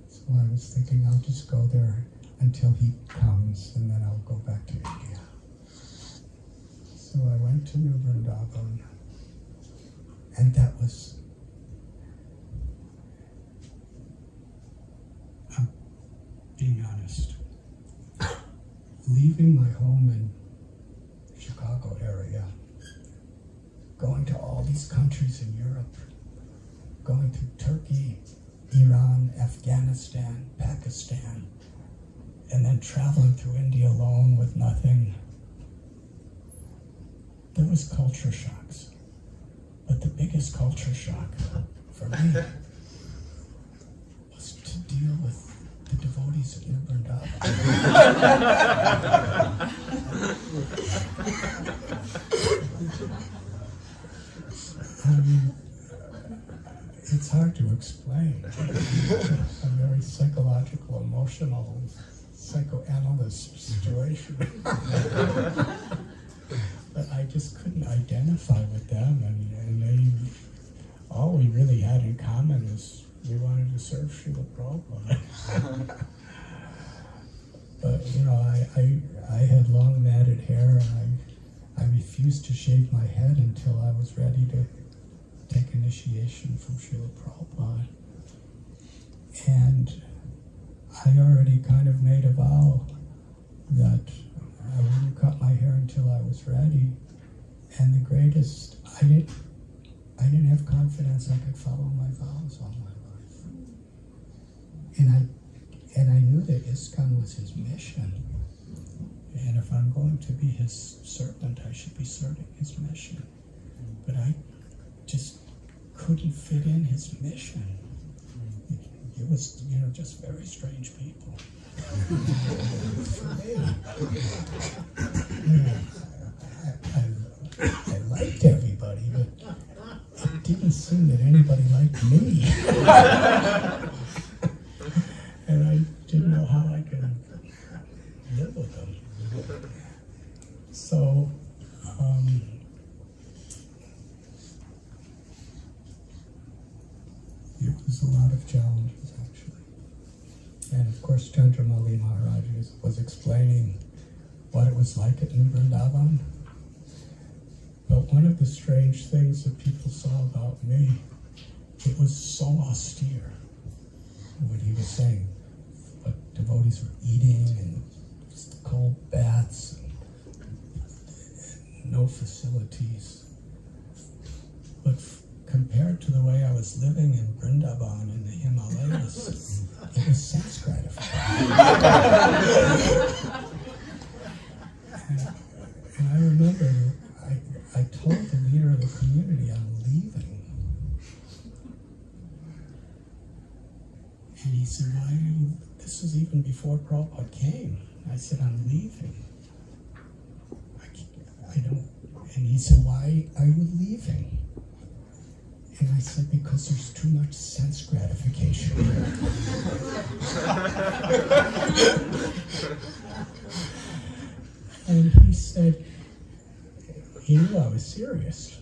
So I was thinking I'll just go there until he comes, and then I'll go back to India. So I went to New Vrindavan, and that was being honest. Leaving my home in Chicago area, going to all these countries in Europe, going to Turkey, Iran, Afghanistan, Pakistan, and then traveling through India alone with nothing. There was culture shocks. But the biggest culture shock for me <laughs> was to deal with the devotees of New Vrindavan. I mean, it's hard to explain. a very psychological, emotional, psychoanalyst situation. but I just couldn't identify with them, and, and they, all we really had in common is we wanted to serve Srila Prabhupada. but you know, I, I, I had long matted hair, and I, I refused to shave my head until I was ready to take initiation from Srila Prabhupada. And I already kind of made a vow that I wouldn't cut my hair until I was ready. And the greatest, I didn't, I didn't have confidence I could follow my vows life. And I, and I knew that ISKCON was his mission. And if I'm going to be his servant, I should be serving his mission. But I just couldn't fit in his mission. It was, you know, just very strange people. Me. <laughs> I, I, I liked everybody, but it didn't seem that anybody <laughs> and I didn't know how I could live with them. So, um, it was a lot of challenges actually. And of course, Chandramauli Maharaj was- explaining what it was like at New Vrindavan. But one of the strange things that people saw about me, it was so austere. What he was saying, devotees were eating and just cold baths and no facilities. But compared to the way I was living in Vrindavan in the Himalayas, it was sense gratifying. and, and I remember I, I told the leader of the community I'm leaving. And he said, Why are you? This was even before Prabhupada came. I said, I'm leaving. I, I don't. And he said, Why are you leaving? And I said, Because there's too much sense gratification <laughs> And he said, he knew I was serious.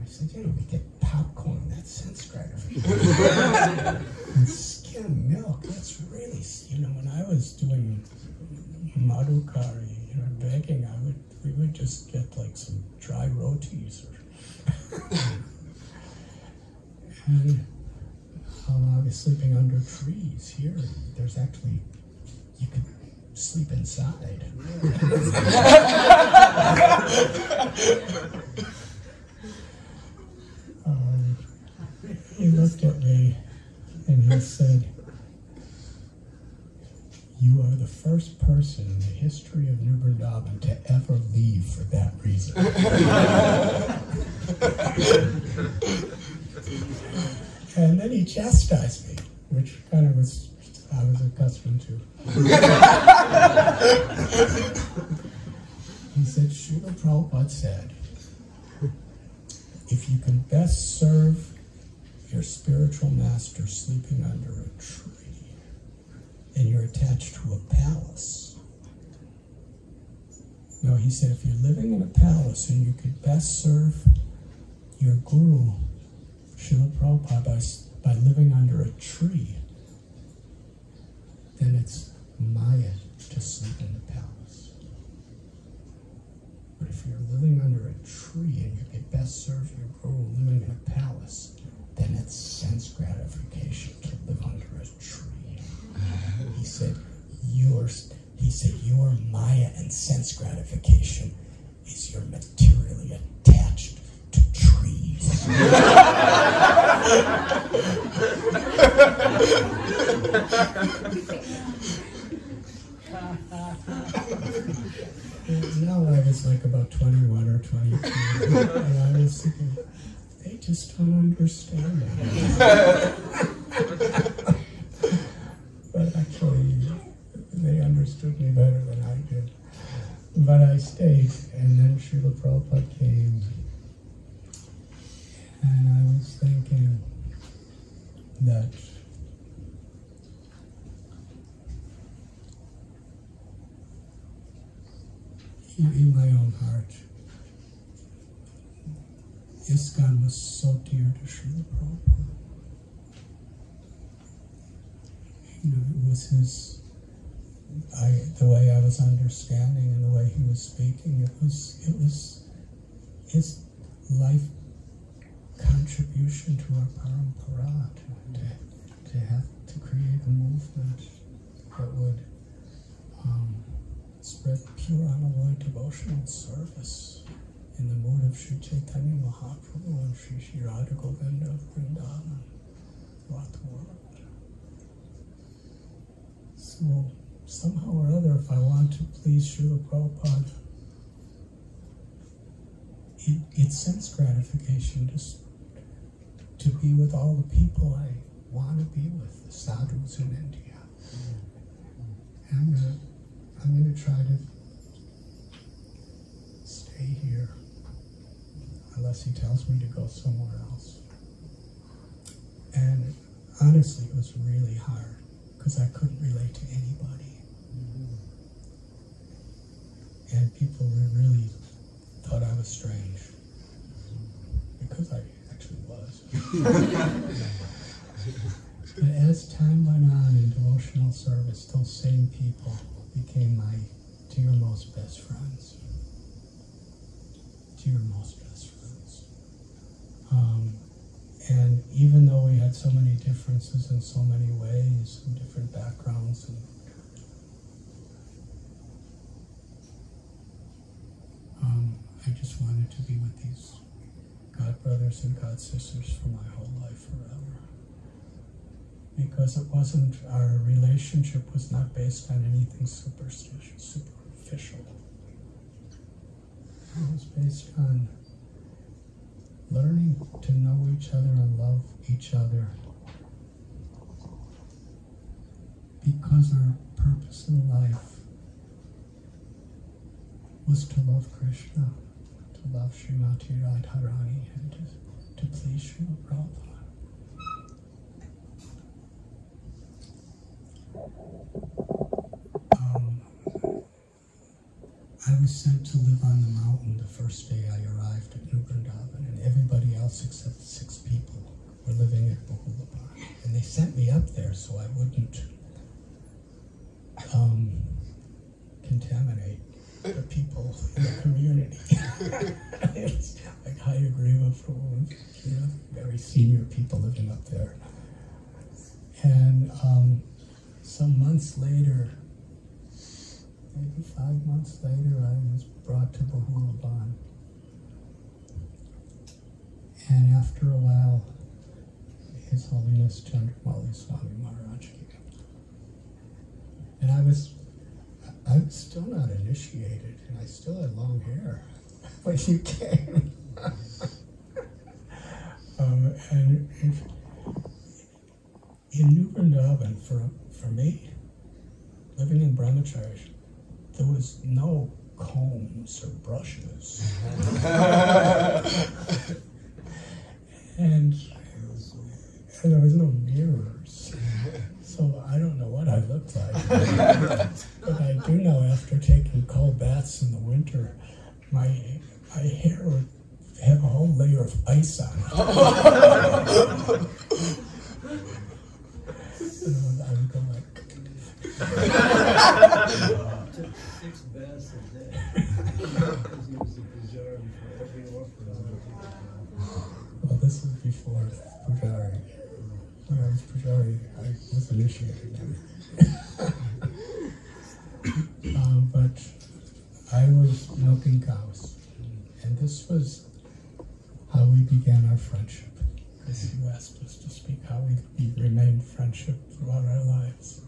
I said, you know, we get popcorn, that's sense gratification. and skim milk, that's really, you know, when I was doing madhukari, you know, begging, I would, we would just get like some dry rotis or, and um, I was sleeping under trees here. There's actually, you could sleep inside. <laughs> um, he looked at me and he said, You are the first person in the history of New Vrindavan to ever leave for that reason. <laughs> and then he chastised me, which kind of was I was accustomed to. he said, Srila Prabhupada said, if you can best serve your spiritual master sleeping under a tree, and you're attached to a palace. No, he said, if you're living in a palace and you could best serve your guru, Srila Prabhupada, by, by living under a tree, then it's Maya to sleep in the palace. But if you're living under a tree and you could best serve your guru living in a palace, then it's sense gratification to live under a tree. He said, yours, he said, your Maya and sense gratification is you're materially attached to trees. Now I was like about 21 or 22, and I was thinking, they just don't understand that. But actually, they understood me better than I did. But I stayed, and then Srila Prabhupada came, and I was thinking that in, my own heart, ISKCON was so dear to Srila Prabhupada. You know, it was his, I, the way I was understanding and the way he was speaking, it was, it was his life contribution to our parampara, to, to, have, to create a movement that would um, spread pure unalloyed devotional service in the mood of Sri Chaitanya Mahaprabhu and Sri Radha Govinda Vrindavan throughout the world. So somehow or other, if I want to please Srila Prabhupada, it, it's sense gratification just to be with all the people I want to be with, the sadhus in India. And I'm gonna, I'm gonna try to stay here unless he tells me to go somewhere else. And honestly, it was really hard because I couldn't relate to anybody. And people really thought I was strange because I actually was. <laughs> but as time went on in devotional service, those same people became my dearmost best friends. Dearmost best friends. Um, and even though we had so many differences in so many ways and different backgrounds and um, I just wanted to be with these God brothers and God sisters for my whole life forever. Because it wasn't, our relationship was not based on anything superstitious, superficial. It was based on learning to know each other and love each other. Because our purpose in life was to love Krishna, to love Srimati Radharani, and to, to please Srila Prabhupada. Um, I was sent to live on the mountain the first day I arrived at New Vrindavan, and everybody else except six people were living at Bahulaban. And they sent me up there so I wouldn't um, contaminate the people in the community. <laughs> it's like Hayagriva from, you know, very senior people living up there. And um, some months later, maybe five months later, I was brought to Bahulaban. And after a while, His Holiness Chandramauli Swami Maharaj came. And I was, I was still not initiated, and I still had long hair <laughs> when you came. <laughs> um, and if, in New Vrindavan, for, for me, living in Brahmacharya, there was no combs or brushes. and, and there was no mirrors. So I don't know what I looked like. but I do know after taking cold baths in the winter, my, my hair would have a whole layer of ice on it. <laughs> And I would go like, <laughs> Well, this was before Pujari. When I was Pujari, I was initiated. um, <laughs> but I was milking cows, and this was how we began our friendship. Because you asked us to speak how we, we remained friendship throughout our lives.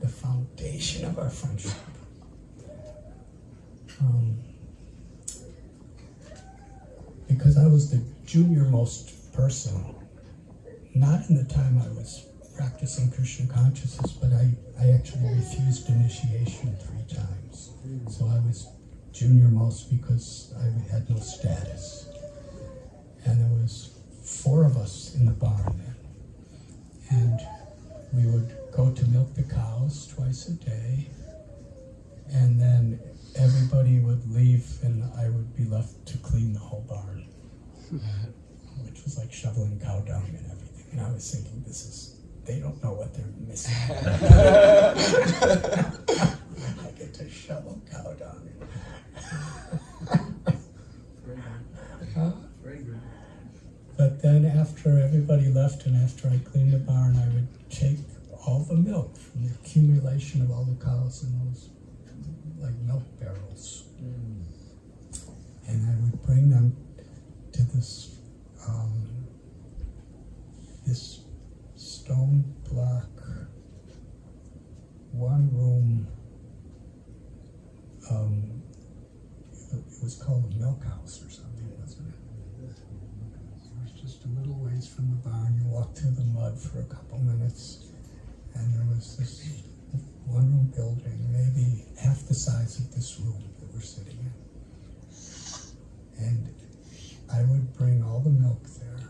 The foundation of our friendship. Um, because I was the junior most person, not in the time I was practicing Krishna consciousness, but I, I actually refused initiation three times. So I was junior most because I had no status. And there was four of us in the barn then. And we would go to milk the cows twice a day. And then everybody would leave and I would be left to clean the whole barn. <laughs> Which was like shoveling cow dung and everything. And I was thinking, this is, they don't know what they're missing. <laughs> <laughs> I get to shovel cow dung. Huh? But then after everybody left and after I cleaned the barn, I would take all the milk from the accumulation of all the cows in those like milk barrels. And I would bring them to this um, this stone block one room um, it was called a milk house or something, wasn't it? It was just a little ways from the barn. You walked through the mud for a couple minutes, and there was this one room building, maybe half the size of this room that we're sitting in. And I would bring all the milk there,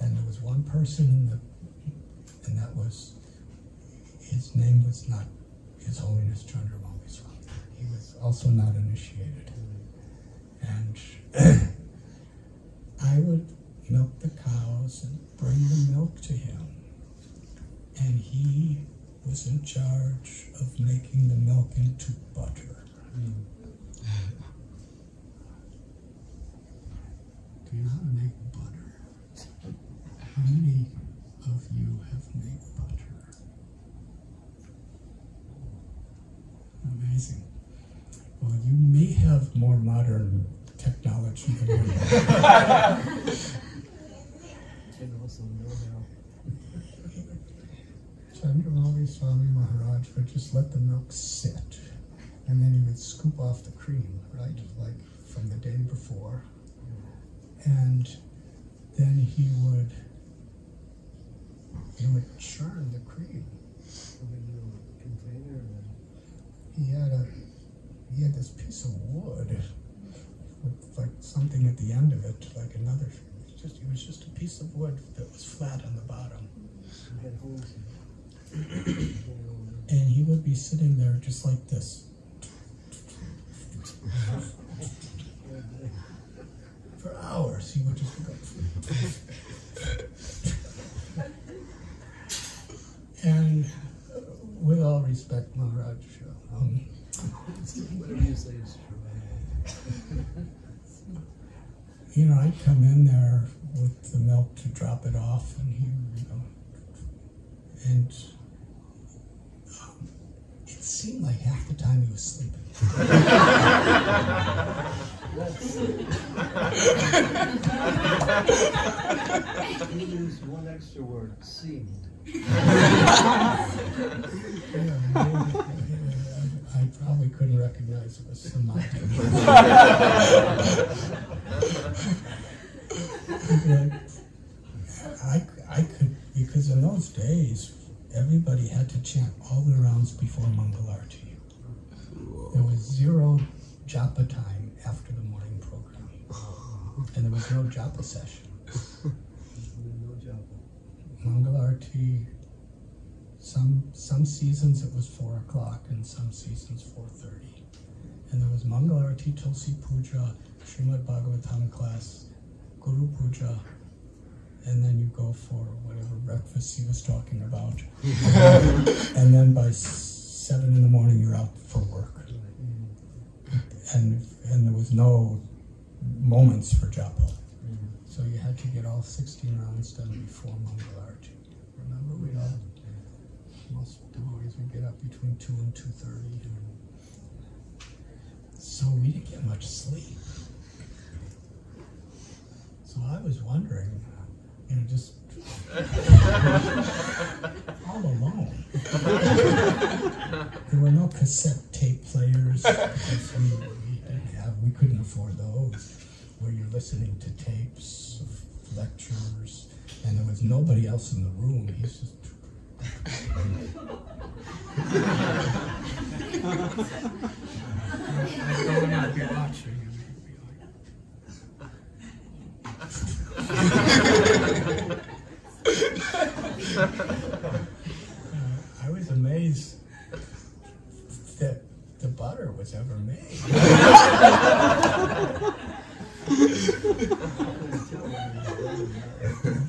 and there was one person in the, and that was his name was not His Holiness Chandramouli Swami. He was also not initiated. And <clears throat> I would milk the cows and bring the milk to him. And he was in charge of making the into butter. Do you to make butter? How many of you have made butter? Amazing. Well, you may have more modern technology than we. And also know how. Chandramouli Swami Maharaj would just let the milk sit, and then he would scoop off the cream, right, like from the day before, and then he would he would churn the cream. From a little container He had a he had this piece of wood with like something at the end of it, like another. It was just it was just a piece of wood that was flat on the bottom. it had holes in it. <clears throat> And, he would be sitting there just like this for hours. He would just go. and uh, with all respect, Maharaj, um, Whatever you say is true. you know, I'd come in there with the milk to drop it off, and he, you know, and um, it seemed like half the time he was sleeping. You use one extra word, seemed. I, probably couldn't recognize it was. I, I could, because in those days, everybody had to chant all the rounds before Mangalarti. There was zero japa time after the morning program. And there was no japa session. No job. Mangalarti, some some seasons it was four o'clock and some seasons four thirty. And there was Mangalarti, Tulsi Puja, Srimad Bhagavatam class, Guru Puja, and then you go for whatever breakfast he was talking about. <laughs> and then by seven in the morning you're out for work. And and there was no moments for japa. So you had to get all 16 rounds done before Mangalarti. Remember, we all, most devotees would get up between 2 and 2.30. So we didn't get much sleep. So I was wondering, you know, just all alone. <laughs> there were no cassette tape players because we, we didn't have, we couldn't afford those where you're listening to tapes of lectures, and there was nobody else in the room. He's just. <laughs> <laughs> Uh, I was amazed that the butter was ever made.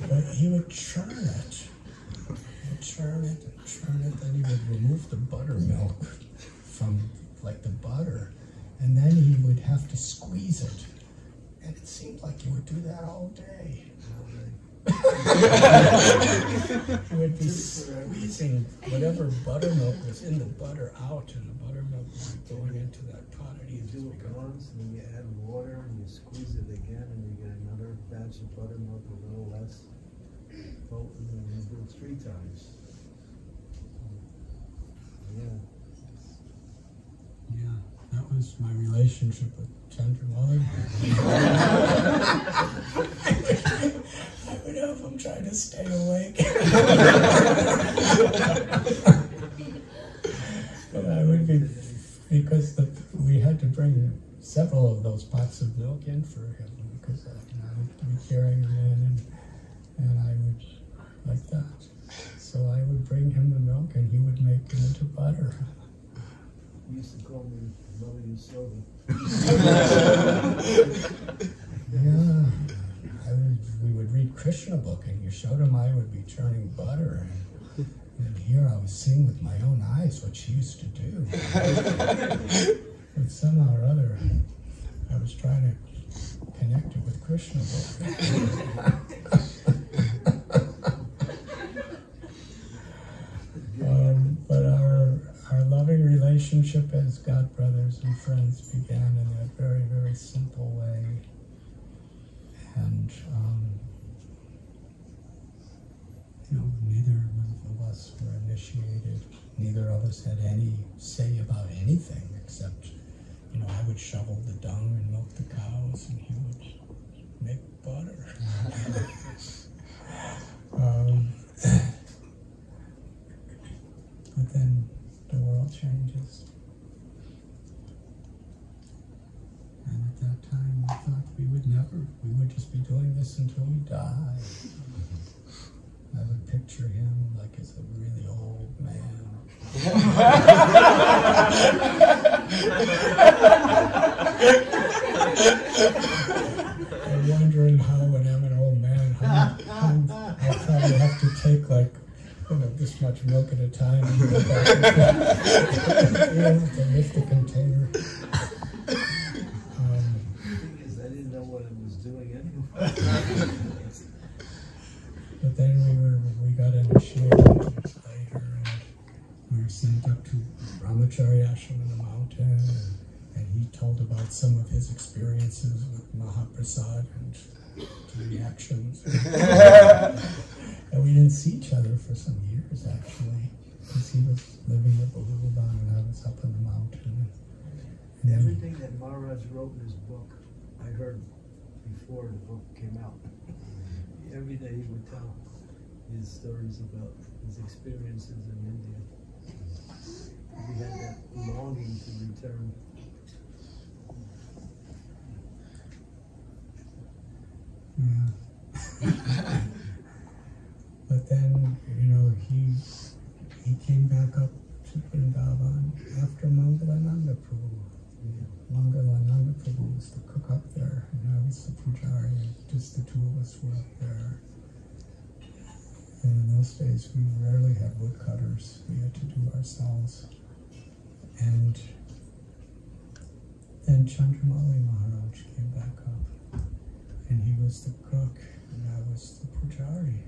But he would churn it. Would churn it and churn it, then he would remove the buttermilk from like the butter, and then he would have to squeeze it. And it seemed like he would do that all day. Would be squeezing whatever buttermilk was in the butter out, and the buttermilk was going into that pot. And You do it once, and then you add water, and you squeeze it again, and you get another batch of buttermilk, a little less potent, and you do it three times. Yeah. Yeah, that was my relationship with Chandramauli. I <laughs> <laughs> would have him try to stay awake. <laughs> but I would be, because the, we had to bring several of those pots of milk in for him because I, you know, I would be carrying them in and, and I would like that. So I would bring him the milk and he would make it into butter. He used to call me Mother Yashoda. <laughs> Yeah. I would, we would read Krishna book and you showed him I would be churning butter. And, and here I was seeing with my own eyes what she used to do. but somehow or other, I was trying to connect it with Krishna book. Um, but our our loving relationship as God brothers and friends began in a very very simple way, and um, you know neither of us were initiated. Neither of us had any say about anything except you know I would shovel the dung and milk the cows, and he would make butter. <laughs> um, <coughs> but then the world changes. And at that time, we thought we would never, we would just be doing this until we die. <laughs> I would picture him like as a really old man. <laughs> I'm wondering how, when I'm an old man, how, how I'll probably have to take like you know, this much milk at a time. And and <laughs> you know, to lift the container. Um, The thing is, I didn't know what it was doing anyway. But then we were we got initiated years later, and we were sent up to Brahmachari ashram in the mountain, and, and he told about some of his experiences with Mahaprasad and the reactions. and we didn't see each other for some years actually, because he was living at Bahulaban and I was up in the mountain. And Everything that Maharaj wrote in his book, I heard before the book came out. Every day he would tell his stories about his experiences in India. He had that longing to return. Yeah. but then, you know, he he came back up to Vrindavan after Mangalananda Prabhu. Mangalananda Prabhu was the cook up there, and I was the pujari, and just the two of us were up there. And in those days, we rarely had woodcutters. We had to do ourselves. And then Chandramauli Maharaj came back up and he was the cook, and I was the pujari.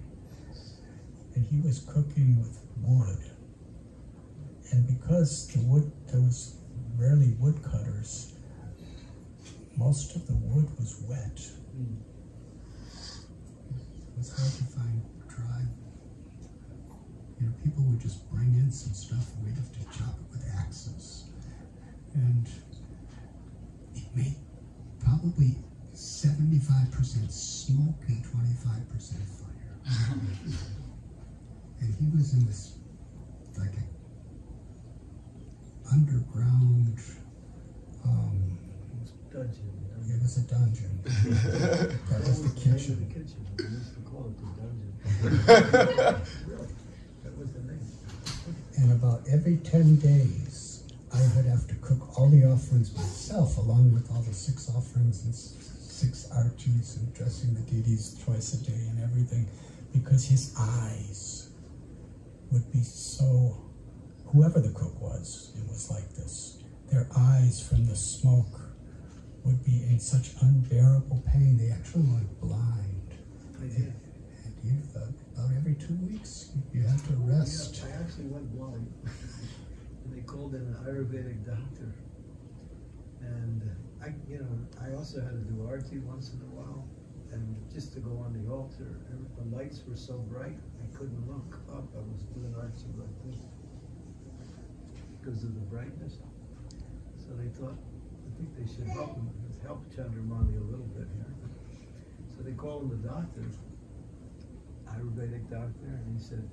And he was cooking with wood. And because the wood, there was rarely woodcutters, most of the wood was wet. It was hard to find dry. You know, people would just bring in some stuff and we'd have to chop it with axes. And it made probably 75% smoke and 25% fire. <laughs> and he was in this like a underground um, Dungeon. it was <laughs> a dungeon. that was the kitchen. The kitchen. We used to call it the dungeon. Really? That was the name. And about every 10 days, I would have to cook all the offerings myself, along with all the six offerings and six archis and dressing the deities twice a day and everything, because his eyes would be so. Whoever the cook was, it was like this. Their eyes from the smoke would be in such unbearable pain, they actually went blind. I did. And you, uh, about every two weeks, you had to rest. Yeah, I actually went blind. <laughs> and they called in an Ayurvedic doctor. And uh, I, you know, I also had to do arti once in a while. And just to go on the altar, the lights were so bright, I couldn't look up. I was doing arti like this because of the brightness. So they thought, think they should help him, help Chandramauli a little bit here. So they called him the doctor, Ayurvedic doctor, and he said,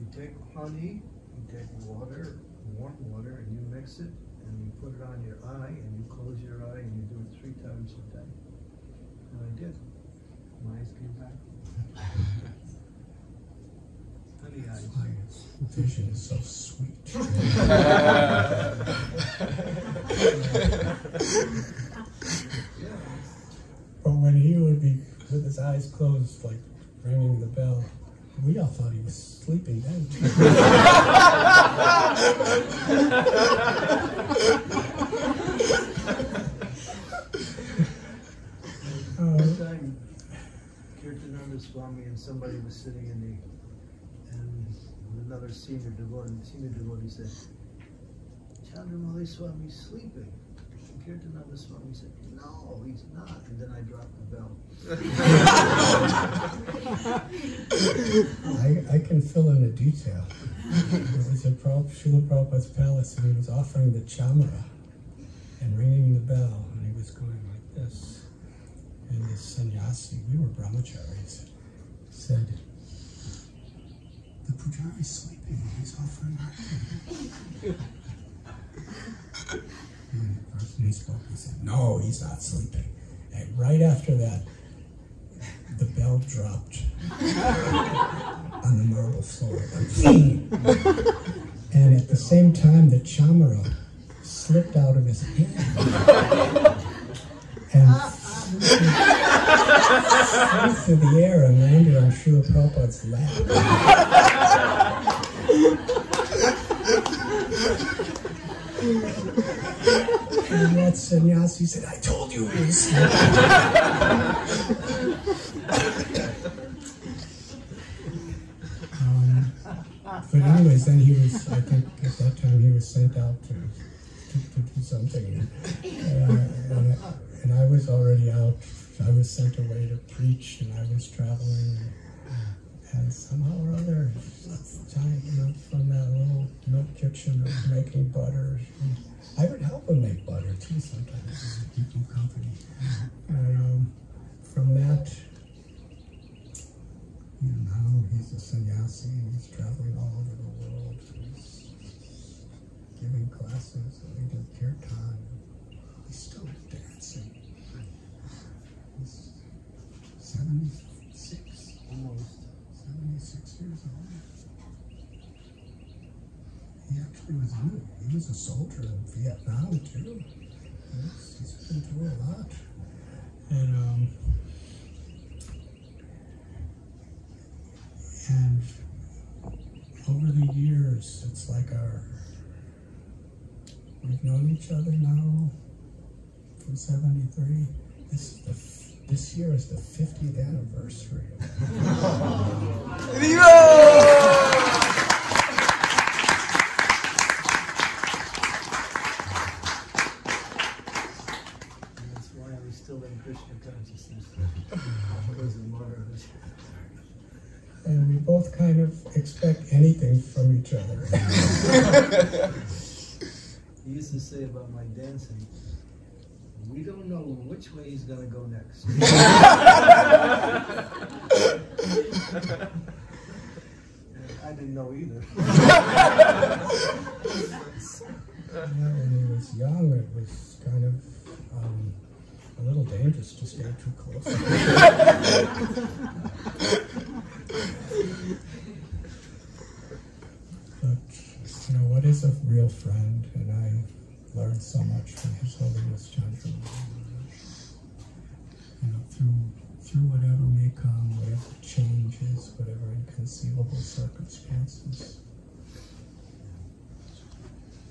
you take honey, you take water, warm water, and you mix it, and you put it on your eye, and you close your eye, and you do it three times a day. And I did. My eyes came back. <laughs> Honey eyes. Is so sweet. But when he would be with his eyes closed, like ringing the bell, we all thought he was sleeping then. One uh, time, Kirtananda Swami and somebody was sitting in the, another senior devotee, senior devotee said, Chandramauli Swami's sleeping. And Kirtananda Swami said, no, he's not. And then I dropped the bell. I, I can fill in a detail. It was at Srila Prabhupada's palace, and he was offering the chamara and ringing the bell, and he was going like this. And this sannyasi, we were brahmacharis, said, The sleeping, he's offering arti. and the he spoke, he said, No, he's not sleeping. And right after that, the bell dropped on the marble floor. and at the same time, the chamara slipped out of his hand and through the air and landed on Srila Prabhupada's lap. and that sannyasi said, I told you he was. Um, but anyways, then he was, I think at that time he was sent out to, to, to do something. And, uh, and, I was already out. I was sent away to preach and I was traveling. And somehow or other, giant, know, from that little milk kitchen of making butter. I would help him make butter too sometimes, him company. And um, from that, you know, now he's a sannyasi and he's traveling all over the world. He's giving classes and leading kirtan. He's still dancing. He's 76, Almost. 76 years old. He was it. He was a soldier in Vietnam too. He's, he's been through a lot. And um, And over the years, it's like our, we've known each other now from 73. This, the, this year is the 50th anniversary. <laughs> And that's why I'm still in Krishna consciousness. Because of motherhood. And we both kind of expect anything from each other. He used to say about my dancing, we don't know which way he's gonna go next. I didn't know either. <laughs> Yeah, when he was young, it was kind of um, a little dangerous to stay too close. but you know, what is a real friend? And I learned so much from His Holiness Chandra. You know, through through whatever may come, whatever changes, whatever inconceivable circumstances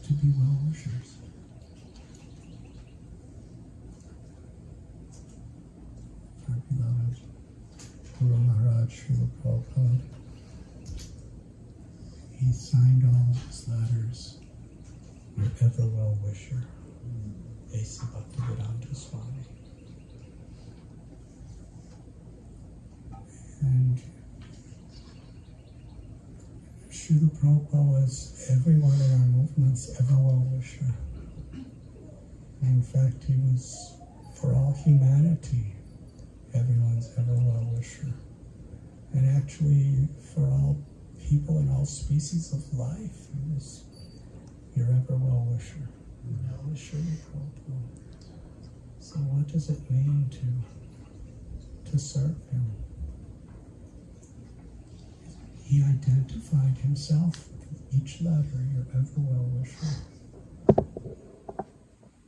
to be well wishers. Our beloved Guru Maharaj Srila Prabhupada, he signed all his letters, your ever well wisher, A.C. Bhaktivedanta Swami. And Srila Prabhupada was every one of our movement's ever well wisher. In fact, he was for all humanity, everyone's ever well wisher. And actually, for all people and all species of life, he was your ever well wisher. Srila Prabhupada. So, what does it mean to, to serve him? he identified himself with each letter, your ever well wisher.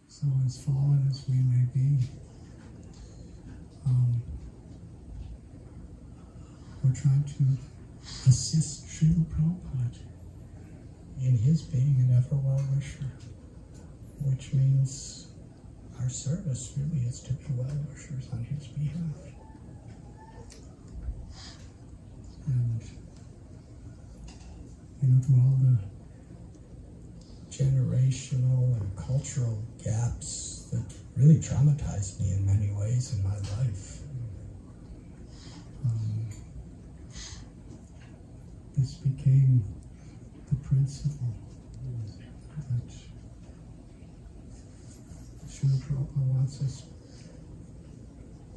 So, as fallen as we may be, um, we're trying to assist Srila Prabhupada in his being an ever well wisher, which means our service really is to be well wishers on his behalf. And you know, through all the generational and cultural gaps really traumatized me in many ways in my life. Um, this became the principle that Srila Prabhupada wants us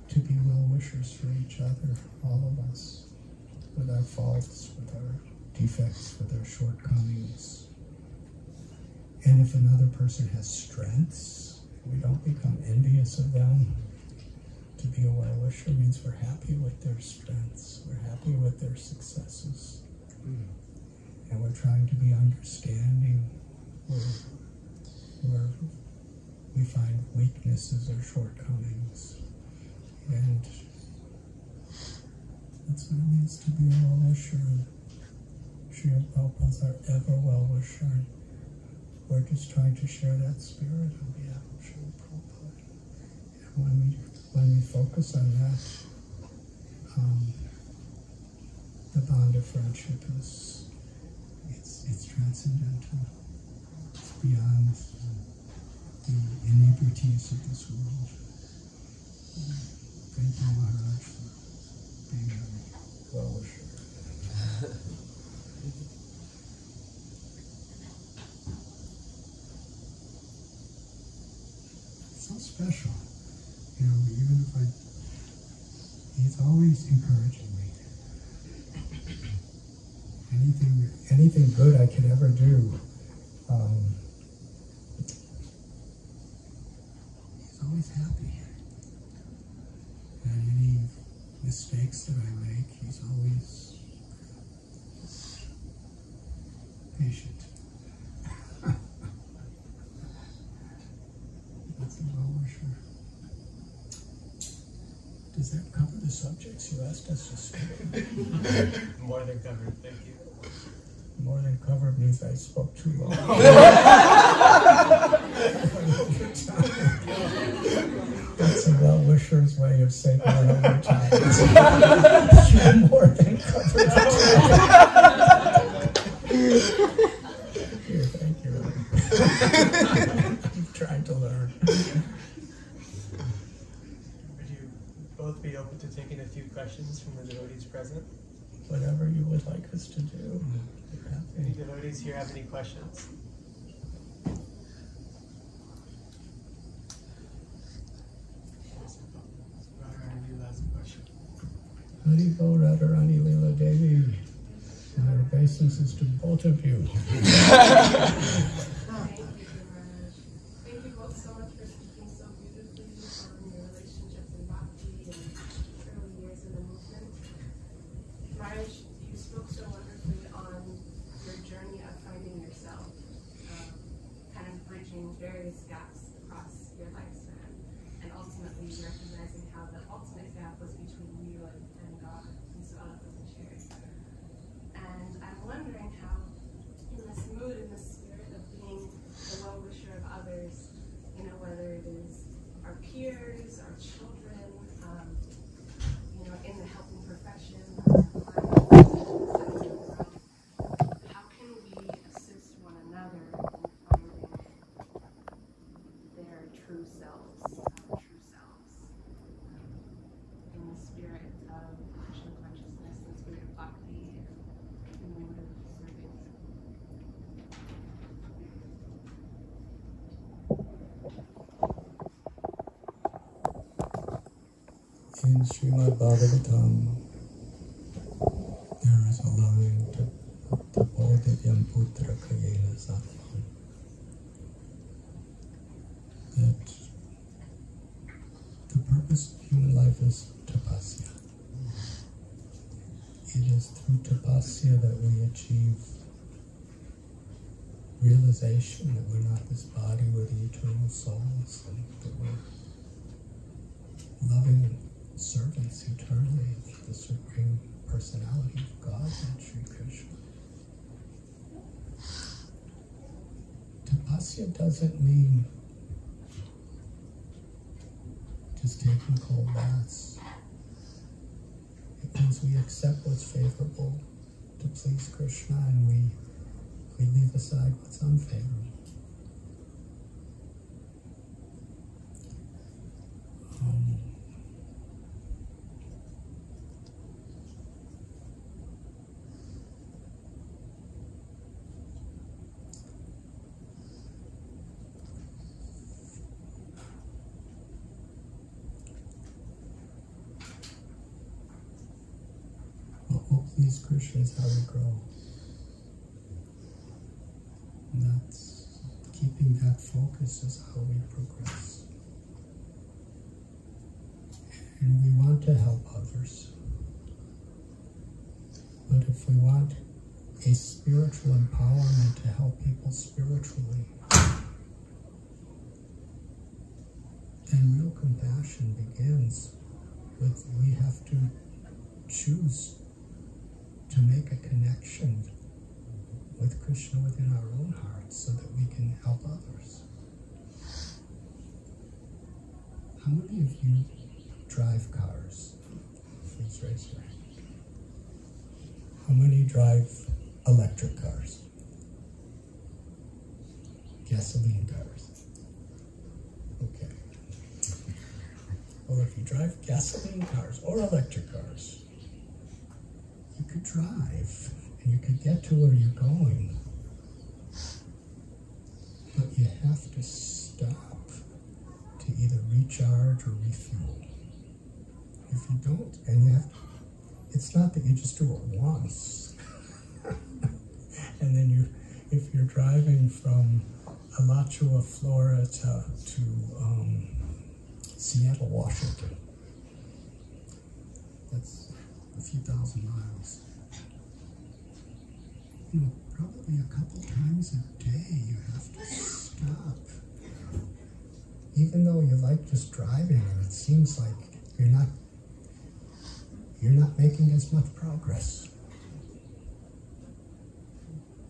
to be well wishers for each other, all of us, with our faults, with our defects, with our shortcomings. And if another person has strengths, we don't become envious of them. To be a well wisher means we're happy with their strengths, we're happy with their successes. Hmm. And we're trying to be understanding where, we find weaknesses or shortcomings. And that's what it means to be a well wisher. Sri Prabhupada's our ever well wisher. We're just trying to share that spirit of Sri Prabhupada. And when we when we focus on that, um, the bond of friendship is it's it's transcendental. It's beyond the inebrieties of this world. Thank you, Maharaj, for being a well wisher. <laughs> so special. You know, even if I, he's always encouraging me. Anything, anything good I could ever do, um, he's always happy. And any mistakes that I make, he's always patient. <laughs> That's a well wisher. Does that cover the subjects you asked us to speak? <laughs> More than covered. Thank you. More than covered means I spoke too long. <laughs> That's a well wisher's way of saying we're over time. More than covered. Whatever you would like us to do. Any happy. devotees here have any questions? Radharani, you ask a question. Radharani Leela Devi. My obeisances to both of you. <laughs> Thank you, Maharaj. Thank you both so much for speaking so beautifully on your relationships in bhakti and early years in the movement. Maharaj, you spoke so wonderfully on your journey of finding yourself, um, kind of bridging various gaps across your lifespan, and ultimately recognizing how the ultimate gap was between you and, and God, and so eloquently shared. And I'm wondering how, in this mood, in this spirit of being the well wisher of others, you know, whether it is our peers, our children, um, you know, in the helping profession, our clients, how can we assist one another in finding their true selves, our true selves, in the spirit of Krishna consciousness, the spirit of bhakti, and in the mood of serving. In Srimad Bhagavatam, there is a line to Tapodivyam Putra Kayena Sattvam. That the purpose of human life is tapasya. It is through tapasya that we achieve realization that we're not this body, we're the eternal souls, and that we're loving servants eternally of the Supreme Personality of God and Sri Krishna. Tapasya doesn't mean just taking cold baths. It means we accept what's favorable to please Krishna and we, we leave aside what's unfavorable. Um, What will please Krishna is how we grow. And that's keeping that focus is how we progress. And we want to help others. But if we want a spiritual empowerment to help people spiritually, then real compassion begins with we have to choose to make a connection with Krishna within our own hearts so that we can help others. How many of you drive cars? Please raise your hand. How many drive electric cars? Gasoline cars? Okay. Well, if you drive gasoline cars or electric cars, you could drive and you could get to where you're going. But you have to stop to either recharge or refuel. If you don't, and you have, to, it's not that you just do it once. <laughs> and then you, if you're driving from Alachua, Florida to, to um, Seattle, Washington, that's a few thousand miles. You know, probably a couple times a day you have to stop. Even though you like just driving and it seems like you're not you're not making as much progress.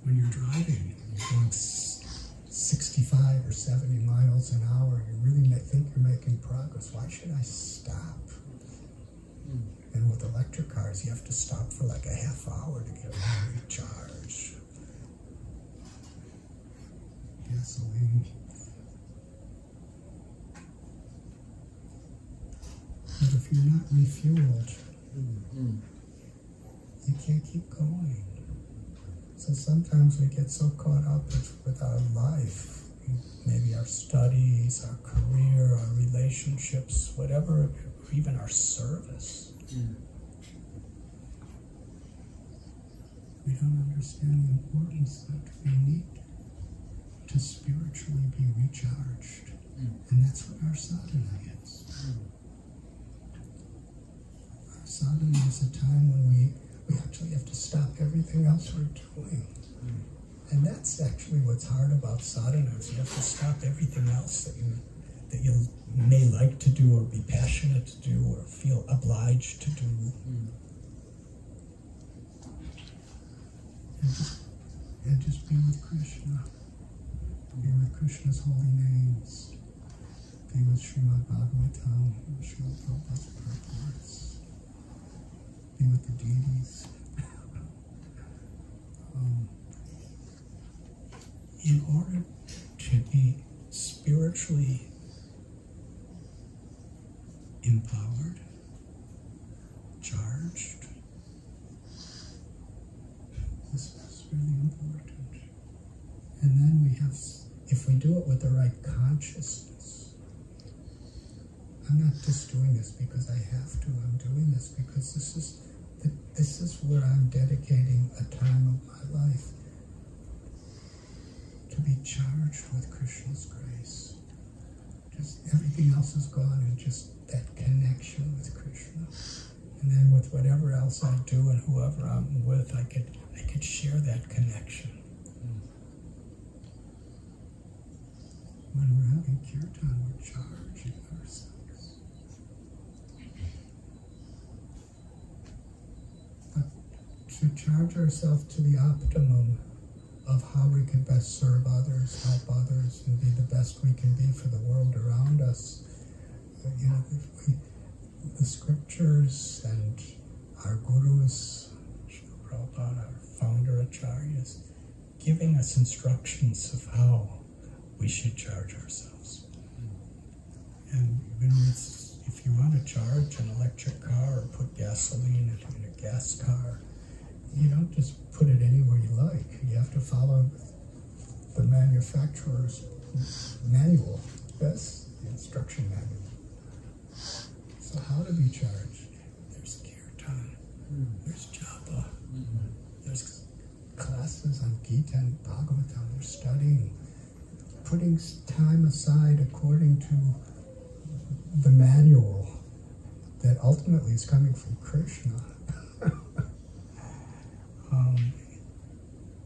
When you're driving, you're going 65 or 70 miles an hour, you really may think you're making progress. Why should I stop? Hmm. And with electric cars, you have to stop for like a half hour to get a recharge. Gasoline. But if you're not refueled, you can't keep going. So sometimes we get so caught up with, with our life, maybe our studies, our career, our relationships, whatever, or even our service. We don't understand the importance that we need to spiritually be recharged. Hmm. And that's what our sadhana is. Our sadhana is a time when we, we actually have to stop everything else we're doing. Hmm. And that's actually what's hard about sadhana is you have to stop everything else that you that you may like to do or be passionate to do or feel obliged to do. And just, and just be with Krishna. Be with Krishna's holy names. Be with Srimad Bhagavatam, Srimad Prabhupada's purports. Be with the deities. <laughs> um, in order to be spiritually empowered, charged, this is really important. And then we have, if we do it with the right consciousness, I'm not just doing this because I have to, I'm doing this because this is, this is where I'm dedicating a time of my life to be charged with Krishna's grace. Just everything else is gone and just that connection with Krishna. And then with whatever else I do and whoever I'm with, I could I could share that connection. When we're having kirtan, we're charging ourselves. But to charge ourselves to the optimum of how we can best serve others, help others, and be the best we can be for the world around us. The scriptures and our gurus, Srila Prabhupada, our founder acharyas, giving us instructions of how we should charge ourselves. And even if you want to charge an electric car or put gasoline in a gas car, you don't just put it anywhere you like. You have to follow the manufacturer's manual. Yes, the instruction manual. So how to be charged? There's kirtan, there's japa, there's classes on Gita and Bhagavatam. We're studying, putting time aside according to the manual that ultimately is coming from Krishna. <laughs> um,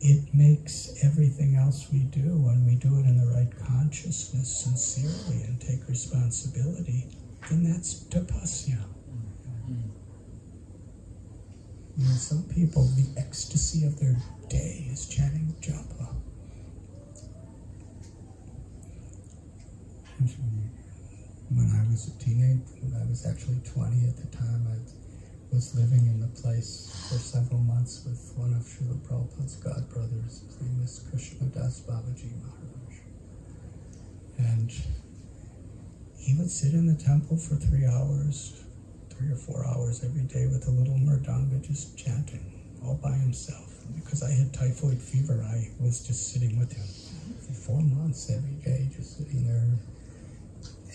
it makes everything else we do when we do it in the right consciousness, sincerely, and take responsibility, then that's tapasya. You know, some people, the ecstasy of their day is chanting japa. When I was a teenager, I was actually 20 at the time, I was living in the place for several months with one of Srila Prabhupada's godbrothers. His name is Krishna Das Babaji Maharaj. And he would sit in the temple for three hours, three or four hours every day with a little mridanga just chanting all by himself. Because I had typhoid fever, I was just sitting with him for four months every day, just sitting there.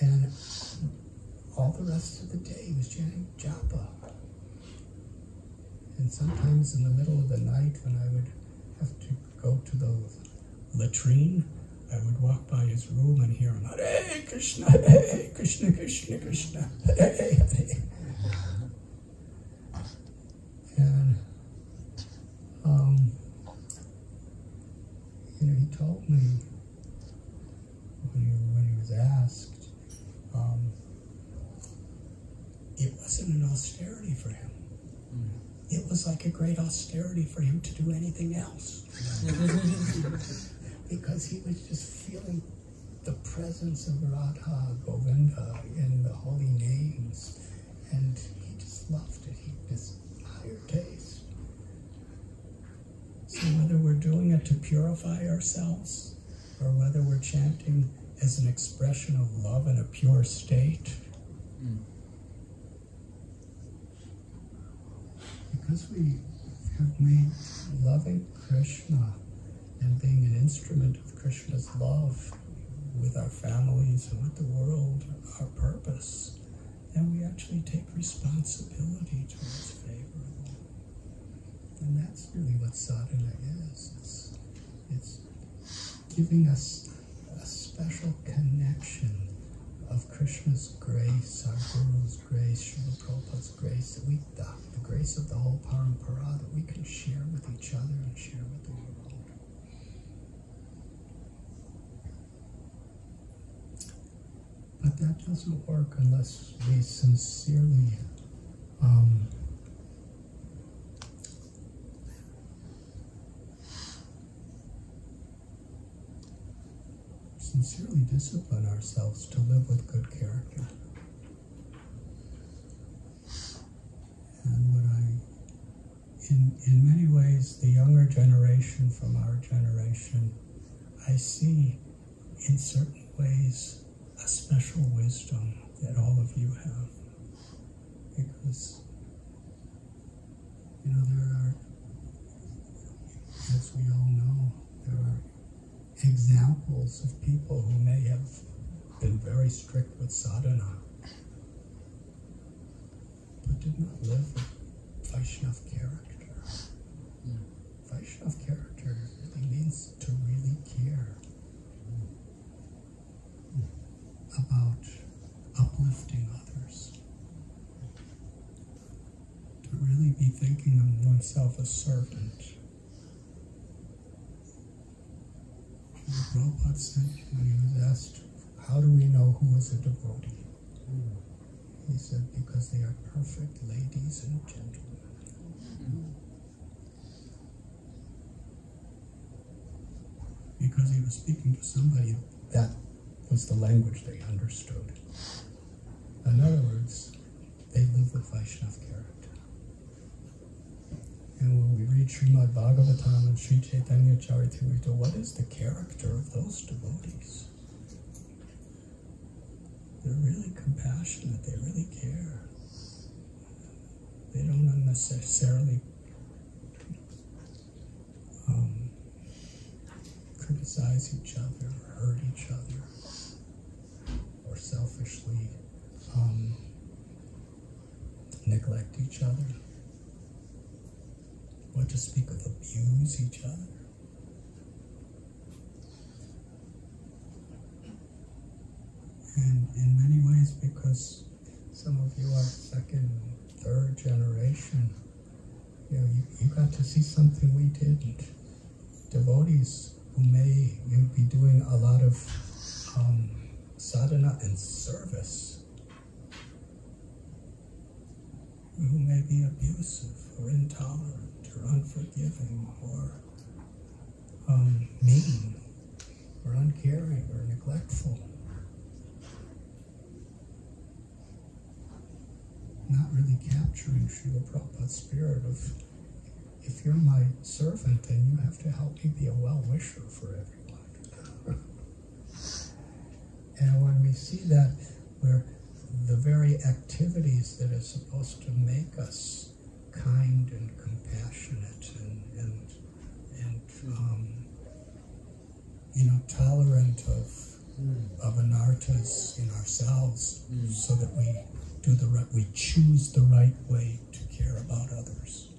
And all the rest of the day he was chanting japa. And sometimes in the middle of the night when I would have to go to the latrine, I would walk by his room and hear him, Hey, Krishna, Hey Krishna, Krishna, Krishna, Hey, Hare. And, um, you know, he told me when he, when he was asked, um, it wasn't an austerity for him. It was like a great austerity for him to do anything else. <laughs> because he was just feeling the presence of Radha Govinda in the holy names. And he just loved it. He just higher taste. So whether we're doing it to purify ourselves or whether we're chanting as an expression of love in a pure state, because we have made loving Krishna and being an instrument of Krishna's love with our families and with the world our purpose, then we actually take responsibility towards favor. And that's really what sadhana is. It's, it's giving us a special connection of Krishna's grace, our Guru's grace, Srila Prabhupada's grace, that we, the, the grace of the whole parampara that we can share with each other and share with the world. But that doesn't work unless we sincerely um, sincerely discipline ourselves to live with good character. And what I, in, in many ways, the younger generation from our generation, I see in certain ways special wisdom that all of you have. Because, you know, there are, as we all know, there are examples of people who may have been very strict with sadhana, but did not live with Vaishnav character. Vaishnav character really means to really care about uplifting others. To really be thinking of oneself as servant. Prabhupada said when he was asked, How do we know who is a devotee? He said, Because they are perfect ladies and gentlemen. Because he was speaking to somebody that was the language they understood. In other words, they live with Vaishnav character. And when we read Srimad Bhagavatam and Sri Chaitanya Charitamrita, what is the character of those devotees? They're really compassionate, they really care. They don't unnecessarily um, criticize each other or hurt each other selfishly um, neglect each other or to speak of abuse each other. And in many ways, because some of you are second, third generation, you know, you, you got to see something we didn't. Devotees who may be doing a lot of sadhana and service, who may be abusive or intolerant or unforgiving or um, mean or uncaring or neglectful. Not really capturing Srila Prabhupada's spirit of if you're my servant, then you have to help me be a well wisher for everyone. And when we see that, where the very activities that are supposed to make us kind and compassionate and and and um, you know tolerant of of anarthas in ourselves, so that we do the right, we choose the right way to care about others.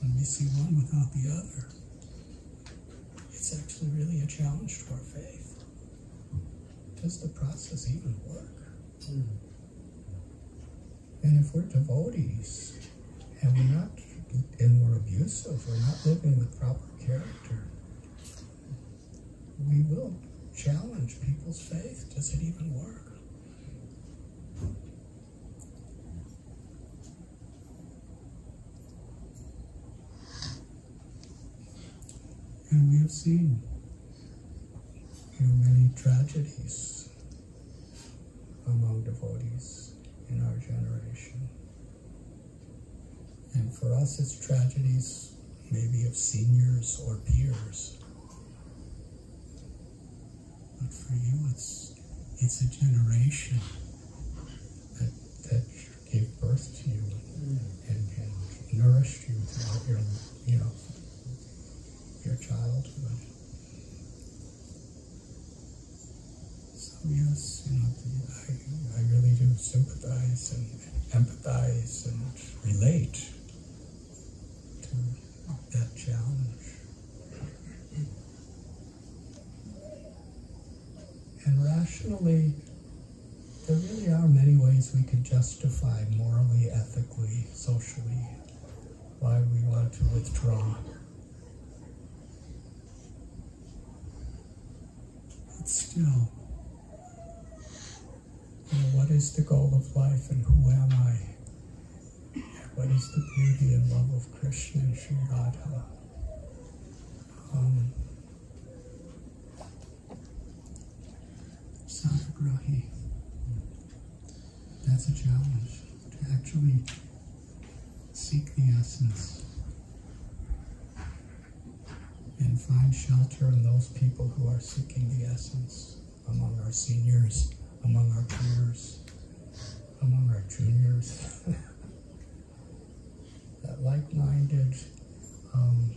When we see one without the other, it's actually really a challenge to our faith. Does the process even work? Hmm. And if we're devotees and we're not, and we're abusive, we're not living with proper character, we will challenge people's faith. Does it even work? And we have seen many tragedies among devotees in our generation. And for us, it's tragedies maybe of seniors or peers. But for you, it's it's a generation that that gave birth to you and, and nourished you throughout your you know your childhood. So yes, you know, I, I really do sympathize and empathize and relate to that challenge. And rationally, there really are many ways we could justify morally, ethically, socially why we want to withdraw. Still, what is the goal of life and who am I? What is the beauty and love of Krishna and Sri Radha? Um, Saragrahi. That's a challenge to actually seek the essence and find shelter in those people who are seeking the essence among our seniors, among our peers, among our juniors. <laughs> that like minded, um,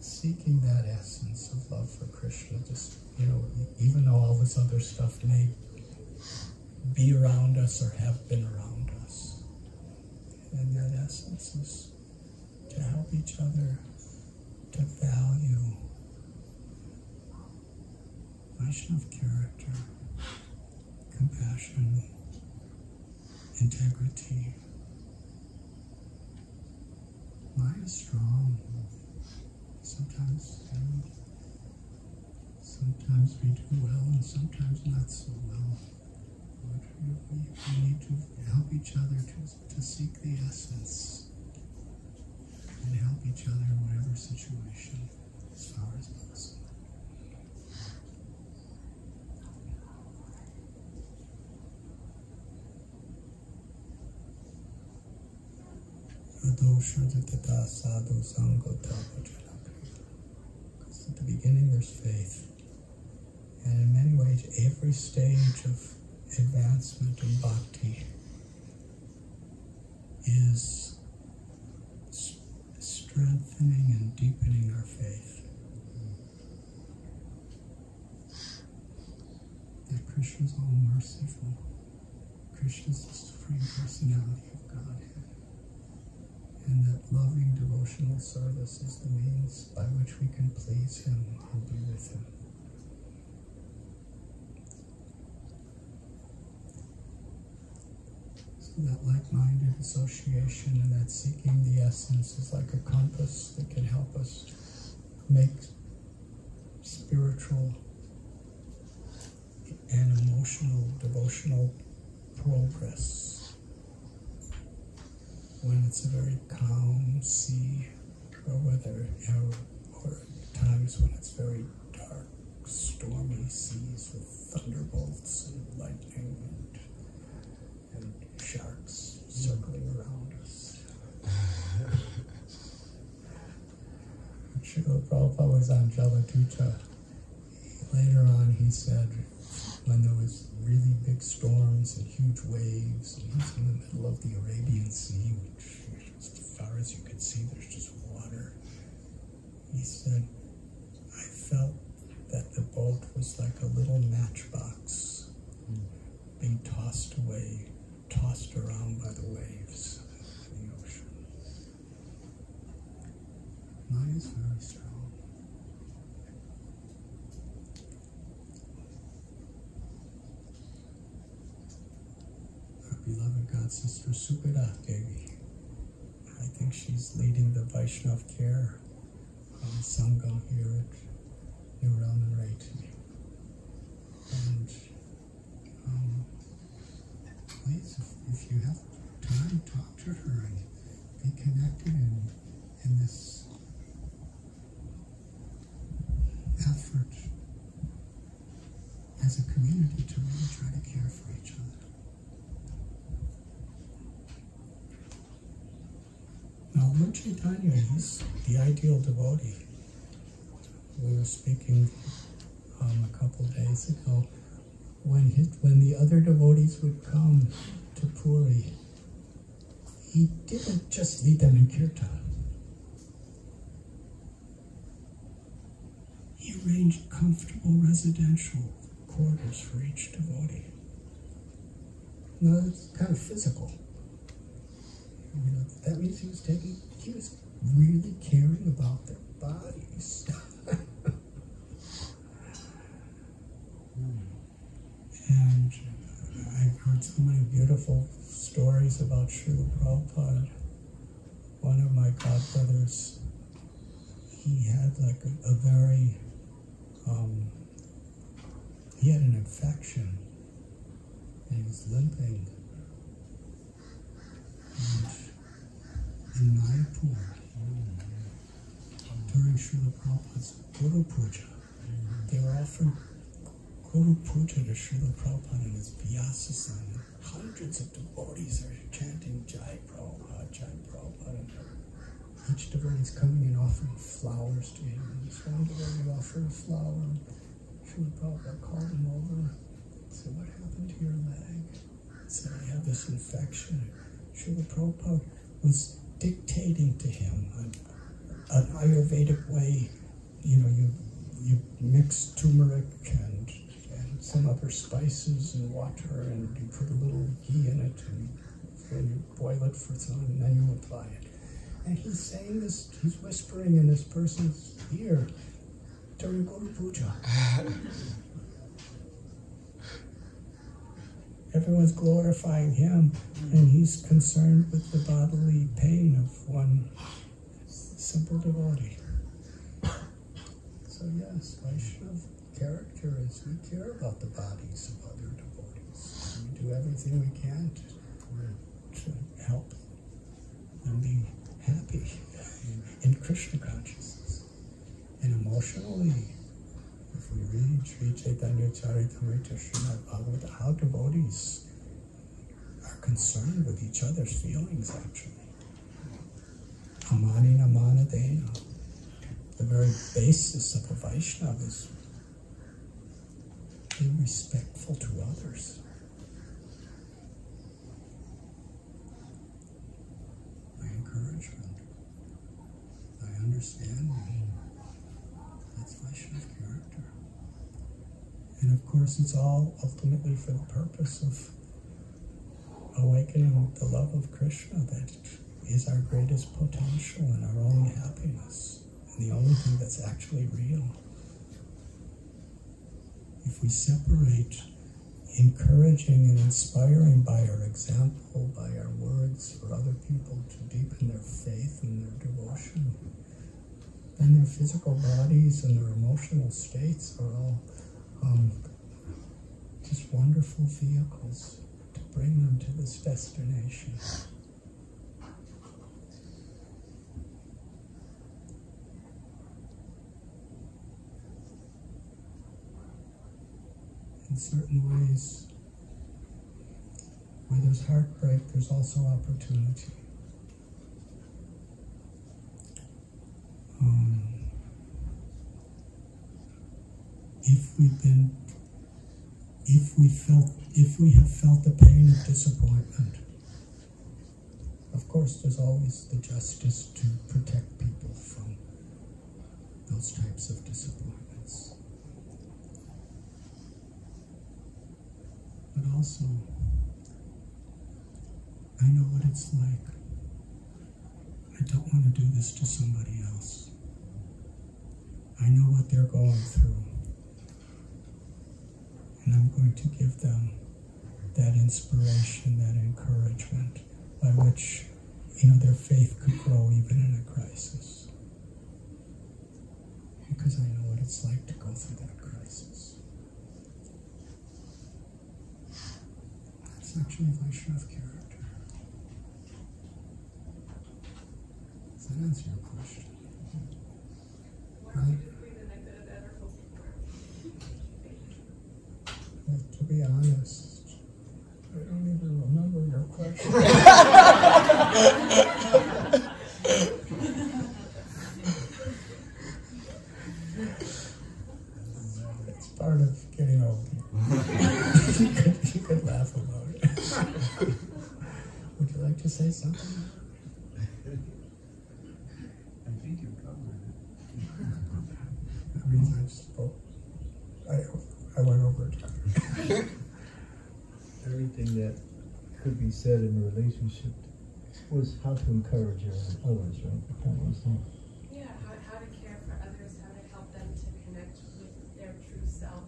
seeking that essence of love for Krishna, just, you know, even though all this other stuff may be around us or have been around us. And that essence is to help each other to value Vaishnav character, compassion, integrity. Mine is strong. Sometimes, sometimes we do well and sometimes not so well. But we, we, we need to help each other to, to seek the essence and help each other in whatever situation as far as possible. Because at the beginning there's faith. And in many ways, every stage of advancement in bhakti is strengthening and deepening our faith. That Krishna's all merciful. Krishna's the Supreme Personality of Godhead. And that loving devotional service is the means by which we can please Him and be with Him. That like-minded association and that seeking the essence is like a compass that can help us make spiritual and emotional devotional progress. When it's a very calm sea or whether or, or times when it's very dark stormy seas with thunderbolts and lightning and sharks circling around us. <laughs> Srila Prabhupada was on Jaladuta. Later on, he said, when there was really big storms and huge waves, and he's in the middle of the Arabian Sea, which, as far as you could see, there's just water. He said, I felt that the boat was like a little matchbox being tossed away, tossed around by the waves of the ocean. Mine is very strong. Our beloved God sister Subhadra Devi. I think she's leading the Vaishnav care um, Sangam here at New Raman And um, please, if, if you have time, talk to her and be connected in, in this effort as a community to really try to care for each other. Now, Lord Chaitanya, is the ideal devotee. We were speaking um, a couple days ago when his, when the other devotees would come to Puri, he didn't just lead them in kirtan. He arranged comfortable residential quarters for each devotee. Now that's kind of physical. You know, that means he was taking, he was really caring about their bodies. <laughs> and I've heard so many beautiful stories about Srila Prabhupada. One of my godbrothers, he had like a, a very, um, he had an infection and he was limping. And in Mayapur, during Srila Prabhupada's Guru Puja, they were offering Guru Puja to Srila Prabhupada and his Vyasasana. Hundreds of devotees are chanting Jai Prabhupada, Jai Prabhupada. Each devotee is coming and offering flowers to him. And this one devotee offered a flower. And Srila Prabhupada called him over said, What happened to your leg? He said, I have this infection. Srila Prabhupada was dictating to him an, an Ayurvedic way. You know, you you mix turmeric and some other spices and water, and you put a little ghee in it, and then you boil it for some, and then you apply it. And he's saying this, he's whispering in this person's ear during Guru Puja. <laughs> Everyone's glorifying him, and he's concerned with the bodily pain of one simple devotee. <coughs> So yes, Vaishnava character is we care about the bodies of other devotees. We do everything we can to, to help them be happy in Krishna consciousness. And emotionally, if we read Sri Chaitanya Charitamrita Srimad Bhagavatam, how devotees are concerned with each other's feelings actually. Amanina Manadena. The very basis of a Vaishnava is being respectful to others. My encouragement. I understand. That's Vaishnava character. And of course, it's all ultimately for the purpose of awakening the love of Krishna that is our greatest potential and our only happiness, and the only thing that's actually real. If we separate encouraging and inspiring by our example, by our words for other people to deepen their faith and their devotion, then their physical bodies and their emotional states are all um, just wonderful vehicles to bring them to this destination. In certain ways, where there's heartbreak, there's also opportunity. Um, if we've been, if we felt, if we have felt the pain of disappointment, of course, there's always the justice to protect people from those types of disappointments. But also, I know what it's like. I don't want to do this to somebody else. I know what they're going through. And I'm going to give them that inspiration, that encouragement by which, you know, their faith could grow even in a crisis. Because I know what it's like to go through that crisis. That's actually Vaishnav character. Does that answer your question? What are typically that I could have ever hoped for? Well, to be honest, I don't even remember your question. it's part of getting old. you, could, you could laugh about it. Would you like to say something? I think you covered it. That means I spoke. I, I went over it. Everything that could be said in a relationship was how to encourage others, right? That was the Yeah, how, how to care for others, how to help them to connect with their true self.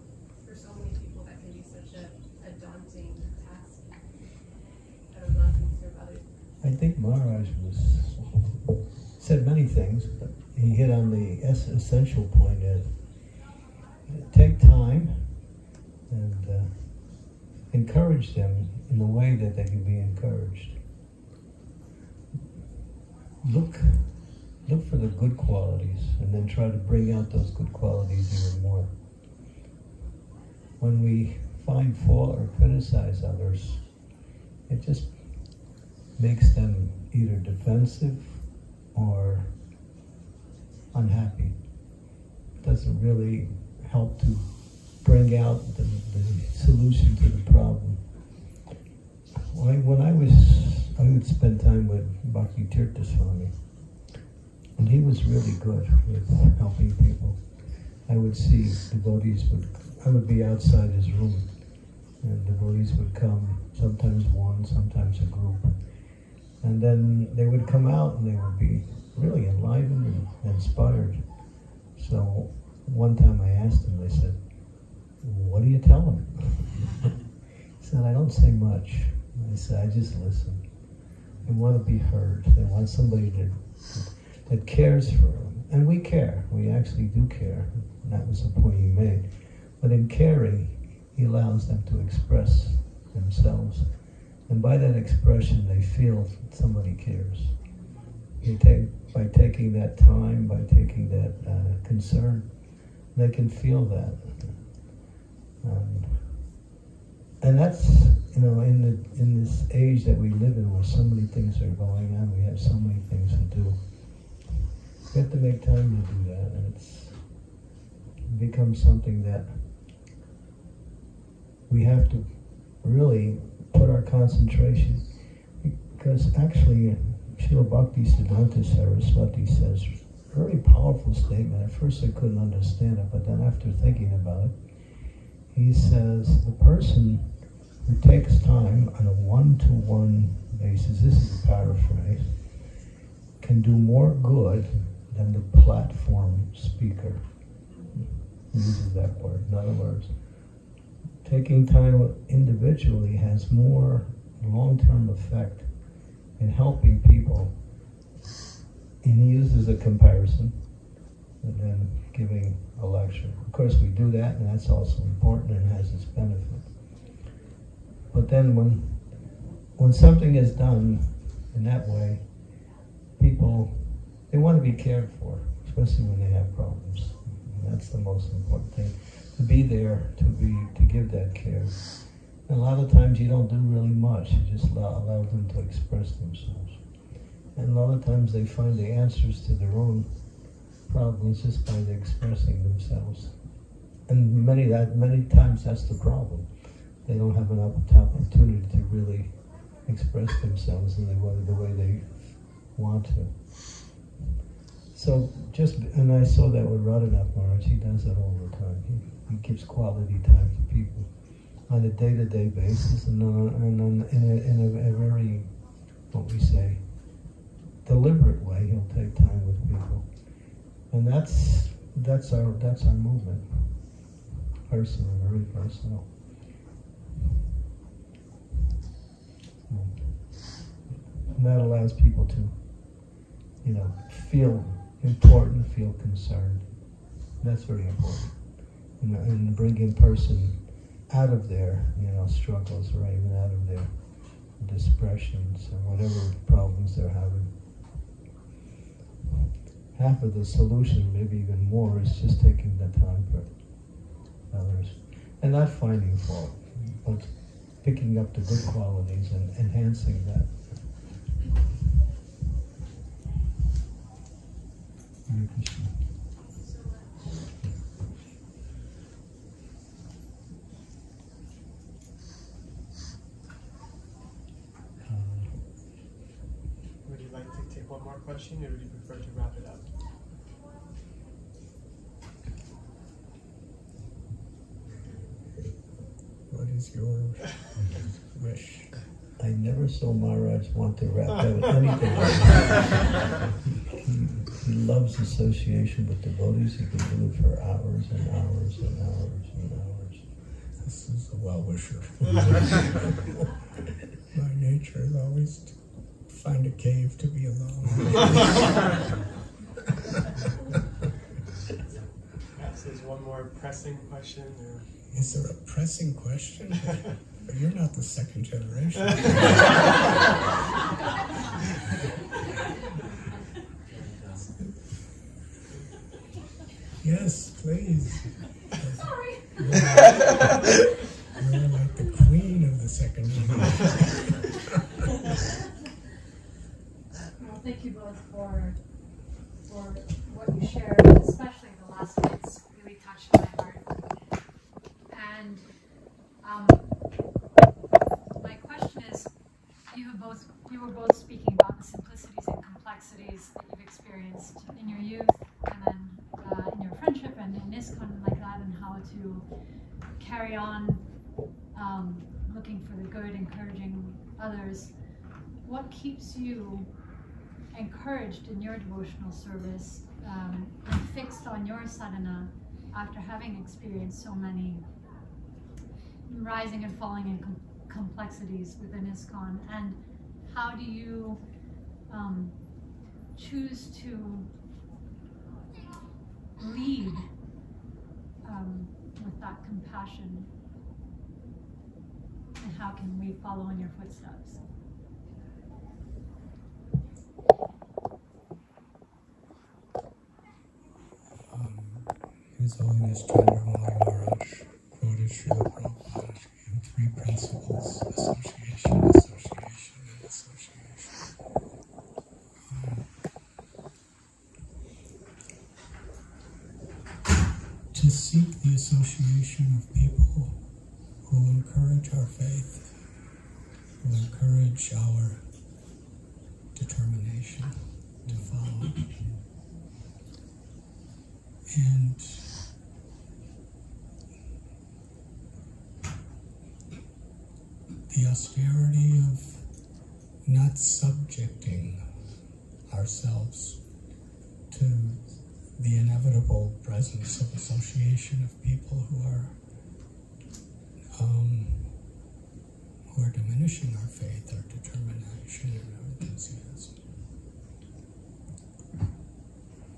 For so many people, that can be such a, a daunting task. How to love and serve others. I think Maharaj was said many things, but he hit on the essential point is take time and uh, encourage them in the way that they can be encouraged. Look, look for the good qualities, and then try to bring out those good qualities even more. When we find fault or criticize others, it just makes them either defensive or unhappy. It Doesn't really help to bring out the, the solution to the problem. When I, was, I would spend time with Bhakti Tirtha and he was really good with helping people. I would see devotees would, I would be outside his room, and devotees would come, sometimes one, sometimes a group. And then they would come out and they would be really enlivened and inspired. So one time I asked him, I said, What do you tell them? he <laughs> He said, I don't say much. I said, I just listen. They want to be heard. They want somebody that, that cares for them. And we care. We actually do care. And that was the point he made. But in caring, he allows them to express themselves. And by that expression, they feel somebody cares. You take, by taking that time, by taking that uh, concern, they can feel that. And that's, you know, in the in this age that we live in, where so many things are going on, we have so many things to do. We have to make time to do that, and it's become something that we have to really put our concentration, because actually, Srila Bhakti Siddhanta Saraswati says very powerful statement. At first, I couldn't understand it, but then after thinking about it, he says the person who takes time on a one-to-one basis, this is a paraphrase, can do more good than the platform speaker. Uses that word. In other words, taking time individually has more long-term effect in helping people. And he uses a comparison then giving a lecture. Of course, we do that, and that's also important and has its benefit. But then when when something is done in that way, people they want to be cared for, especially when they have problems. And that's the most important thing. To be there, to be to give that care. And a lot of times you don't do really much. You just allow, allow them to express themselves. And a lot of times they find the answers to their own problems just by expressing themselves. And many that many times that's the problem. They don't have an opportunity to really express themselves in the way, the way they want to. So just, and I saw that with Radhanath Maharaj, he does that all the time. He, he gives quality time to people on a day-to-day basis and, on, and on, in, a, in a, a very, what we say, deliberate way. He'll take time with people, and that's that's our that's our movement. Personal, very personal. And that allows people to, you know, feel important, feel concerned. That's very important. And, and bringing person out of their, you know, struggles or even out of their depressions or whatever problems they're having. Half of the solution, maybe even more, is just taking the time for others. And not finding fault, but picking up the good qualities and enhancing that. One more question, or would you prefer to wrap it up? What is your <laughs> wish? I never saw Maharaj want to wrap up <laughs> anything. he, he loves association with devotees. He can do it for hours and hours and hours and hours. This is a well wisher. <laughs> <laughs> My nature is always to find a cave to be alone. Perhaps there's one more pressing question, or Is there a pressing question? But you're not the second generation. <laughs> yes, please. Sorry. You're like the queen of the second generation. Well, thank you both for for what you shared, especially the last bits really touched my heart. And um, my question is, you have both you were both speaking about the simplicities and complexities that you've experienced in your youth, and then uh, in your friendship and in ISKCON like that, and how to on um, looking for the good, encouraging others. What keeps you encouraged in your devotional service um, and fixed on your sadhana after having experienced so many rising and falling and com- complexities within ISKCON, and how do you um, choose to lead um, with that compassion? And how can we follow in your footsteps? Um, His Holiness Chandramauli Maharaj quoted Srila Prabhupada in three principles association, association, and association. Um, to seek the association of people who encourage our faith, who encourage our determination to follow. And the austerity of not subjecting ourselves to the inevitable presence of association of people who are um, who are diminishing our faith, our determination, and our enthusiasm.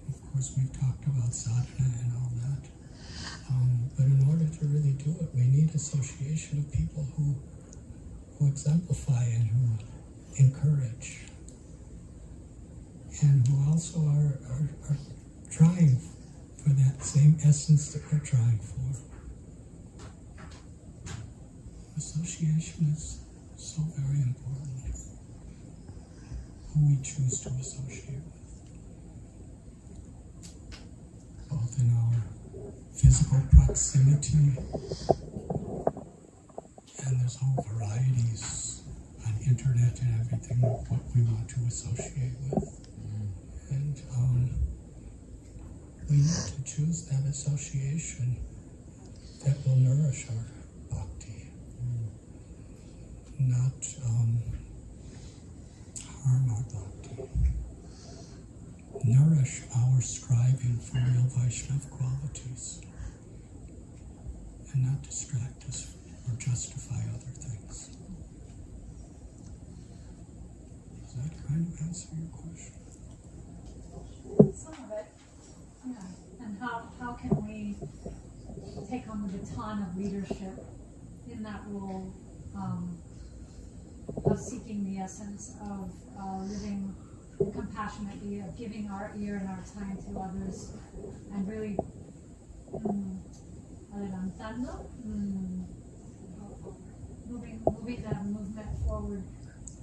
Of course, we've talked about sadhana and all that. Um, but in order to really do it, we need association of people who who exemplify and who encourage, and who also are, are, are trying for that same essence that we're trying for. Association is so very important. Who we choose to associate with. Both in our physical proximity and there's whole varieties on internet and everything of what we want to associate with. And um, we need to choose that association that will nourish our bhakti, not um, harm our bhakti. Nourish our striving for real Vaishnava qualities and not distract us or justify other things. Does that kind of answer your question? Some of it, And how, how can we take on the baton of leadership in that role um, of seeking the essence of uh, living compassionately, of giving our ear and our time to others, and really mm, adelantando, mm, moving, moving that movement forward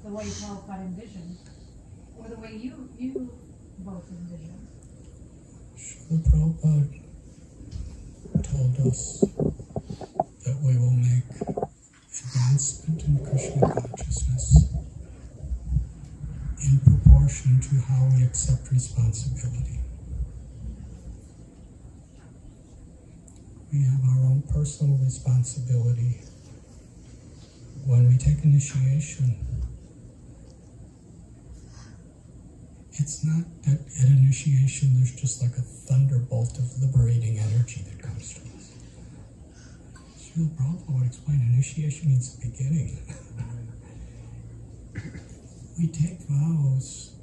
the way Prabhupada envisioned, or the way you you both envisioned. Srila Prabhupada told us that we will make advancement in Krishna consciousness in proportion to how we accept responsibility. We have our own personal responsibility when we take initiation. It's not that at initiation there's just like a thunderbolt of liberating energy that comes to us. Srila Prabhupada would explain initiation means the beginning. <laughs> we take vows,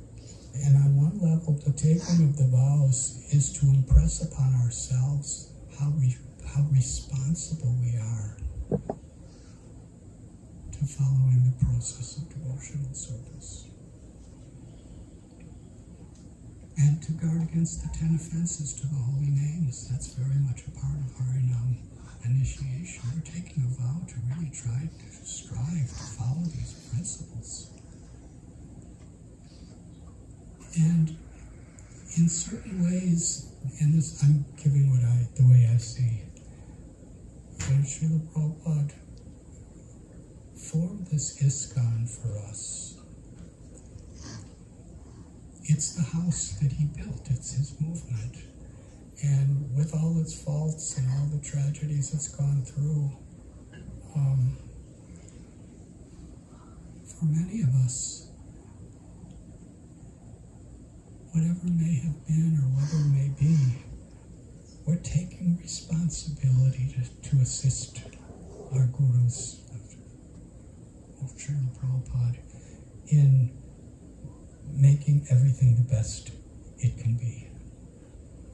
and on one level, the taking of the vows is to impress upon ourselves how, we, how responsible we are to following the process of devotional service. And to guard against the ten offenses to the holy names. That's very much a part of our um, initiation. We're taking a vow to really try to strive to follow these principles. And in certain ways, and this I'm giving what I the way I see. And Srila Prabhupada formed this ISKCON for us. It's the house that he built, it's his movement. And with all its faults and all the tragedies it's gone through, um, for many of us, whatever may have been or whatever may be, we're taking responsibility to, to assist our gurus of Srila Prabhupada in making everything the best it can be.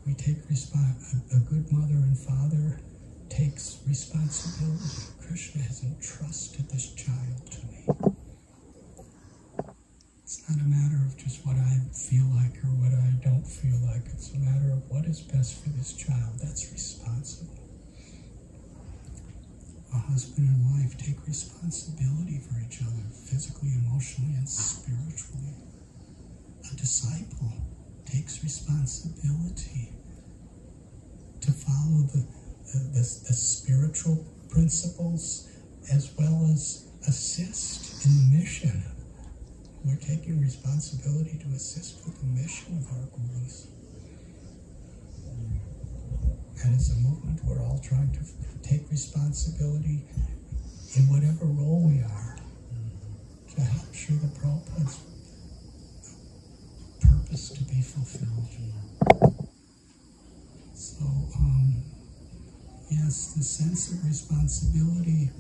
We take response. A, a good mother and father takes responsibility. Krishna has entrusted this child to me. It's not a matter of just what I feel like or what I don't feel like. It's a matter of what is best for this child. That's responsible. A husband and wife take responsibility for each other, physically, emotionally, and spiritually. A disciple takes responsibility to follow the, the, the, the spiritual principles as well as assist in the mission. We're taking responsibility to assist with the mission of our gurus. And as a movement, we're all trying to take responsibility in whatever role we are to help Srila Prabhupada's purpose to be fulfilled. So, um, yes, the sense of responsibility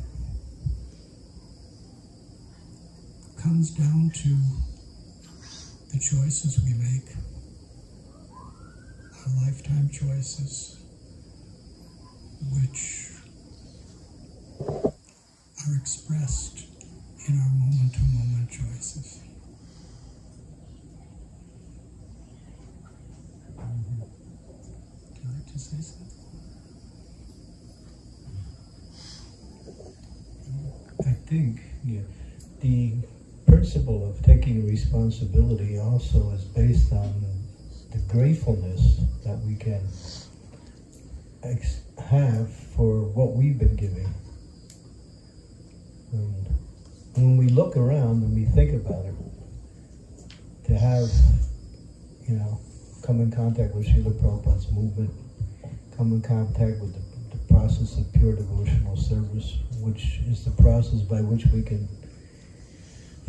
comes down to the choices we make, our lifetime choices, which are expressed in our moment to moment choices. I think yeah, the principle of taking responsibility also is based on the gratefulness that we can have for what we've been giving. And when we look around and we think about it, to have, you know, come in contact with Srila Prabhupada's movement, come in contact with the, the process of pure devotional service, which is the process by which we can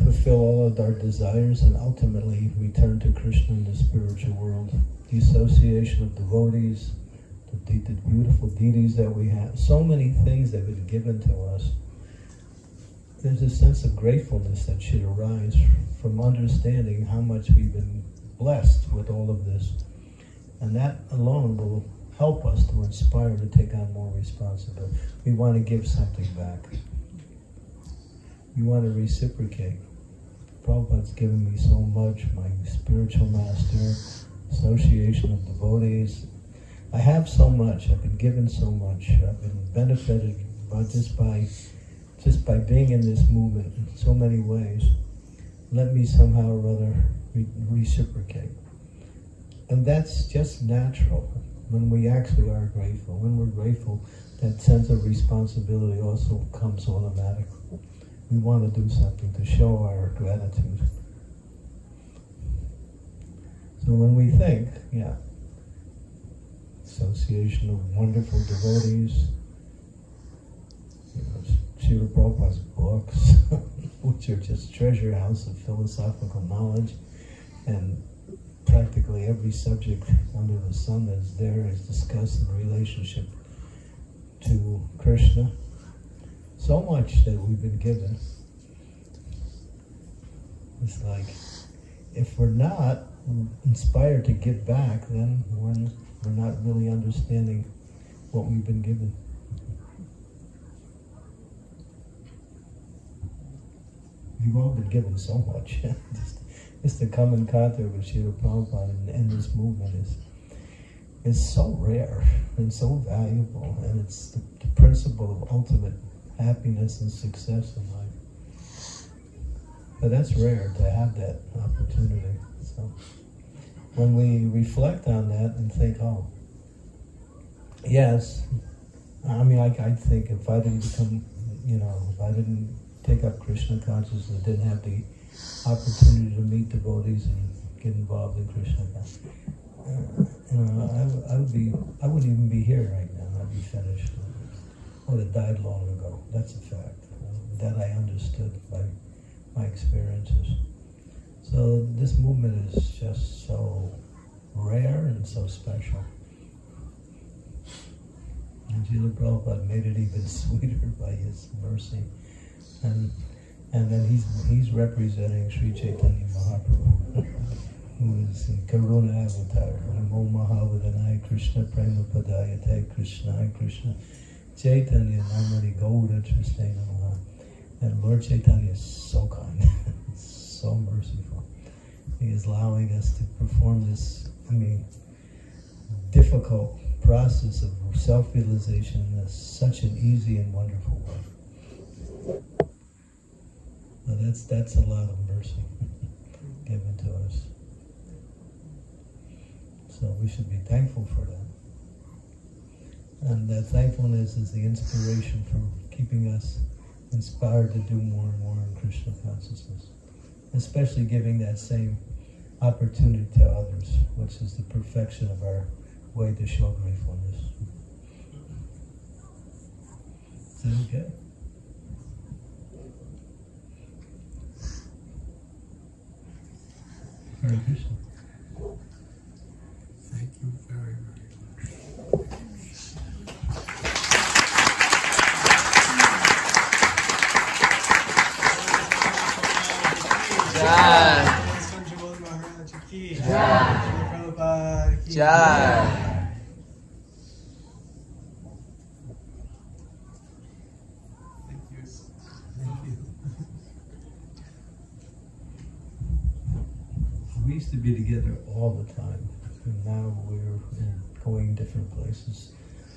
fulfill all of our desires and ultimately return to Krishna in the spiritual world. The association of devotees, the, the, the beautiful deities that we have, so many things that have been given to us. There's a sense of gratefulness that should arise from understanding how much we've been blessed with all of this. And that alone will help us to inspire to take on more responsibility. We want to give something back. We want to reciprocate. Prabhupada's given me so much, my spiritual master, association of devotees. I have so much, I've been given so much, I've been benefited by just by just by being in this movement in so many ways. Let me somehow or other re- reciprocate. And that's just natural when we actually are grateful. When we're grateful, that sense of responsibility also comes automatically. We want to do something to show our gratitude. So when we think, yeah, association of wonderful devotees, you know, Srila Prabhupada's books, <laughs> which are just treasure house of philosophical knowledge, and practically every subject under the sun that is there is discussed in relationship to Krishna. So much that we've been given. It's like, if we're not inspired to give back, then we're, we're not really understanding what we've been given. We've all been given so much. <laughs> to come in contact with Srila Prabhupada and, and this movement is is so rare and so valuable, and it's the, the principle of ultimate happiness and success in life. But that's rare to have that opportunity. So when we reflect on that and think, oh, yes, I mean, I, I think if I didn't become, you know, if I didn't take up Krishna consciousness, didn't have the opportunity to meet devotees and get involved in Krishna uh, you know, I, I would be, I wouldn't even be here right now. I'd be finished. I would have died long ago. That's a fact. That I understood by my experiences. So this movement is just so rare and so special. And Srila Prabhupada made it even <laughs> sweeter by his mercy. And And then he's he's representing Sri Chaitanya Mahaprabhu, who is in Karuna Avatar, Namo Mahavadanai Krishna Prema Padayate Krishna Krishna Chaitanya Namari Gauda Maha. And Lord Chaitanya is so kind, <laughs> so merciful. He is allowing us to perform this, I mean, difficult process of self-realization in such an easy and wonderful way. That's that's a lot of mercy given to us. So we should be thankful for that. And that thankfulness is the inspiration for keeping us inspired to do more and more in Krishna consciousness. Especially giving that same opportunity to others, which is the perfection of our way to show gratefulness. Is that okay? Hare Krishna. Thank you very, very much. Jai. Sanjay Maharaj ki Jai. Jai. Thank you. Thank you. We used to be together all the time, and now we're in, going different places.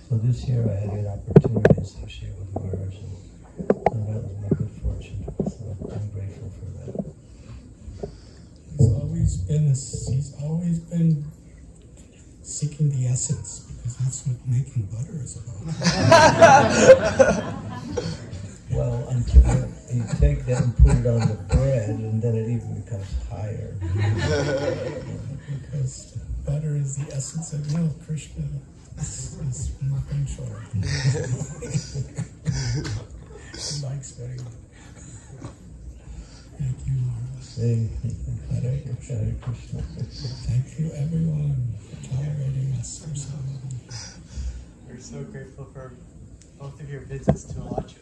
So this year I had an opportunity to associate with Maharaj, and, and that was my good fortune. So I'm grateful for that. He's always been a, he's always been seeking the essence because that's what making butter is about. <laughs> Well, until you take that and put it on the bread, and then it even becomes higher. <laughs> because butter is the essence of milk. Krishna is, is nothing short. he likes very much. Thank you, Mara. Hey, Hare Krishna, Hare Krishna. Thank you, everyone, for tolerating us for so long. We're so grateful for both of your visits to Alachua.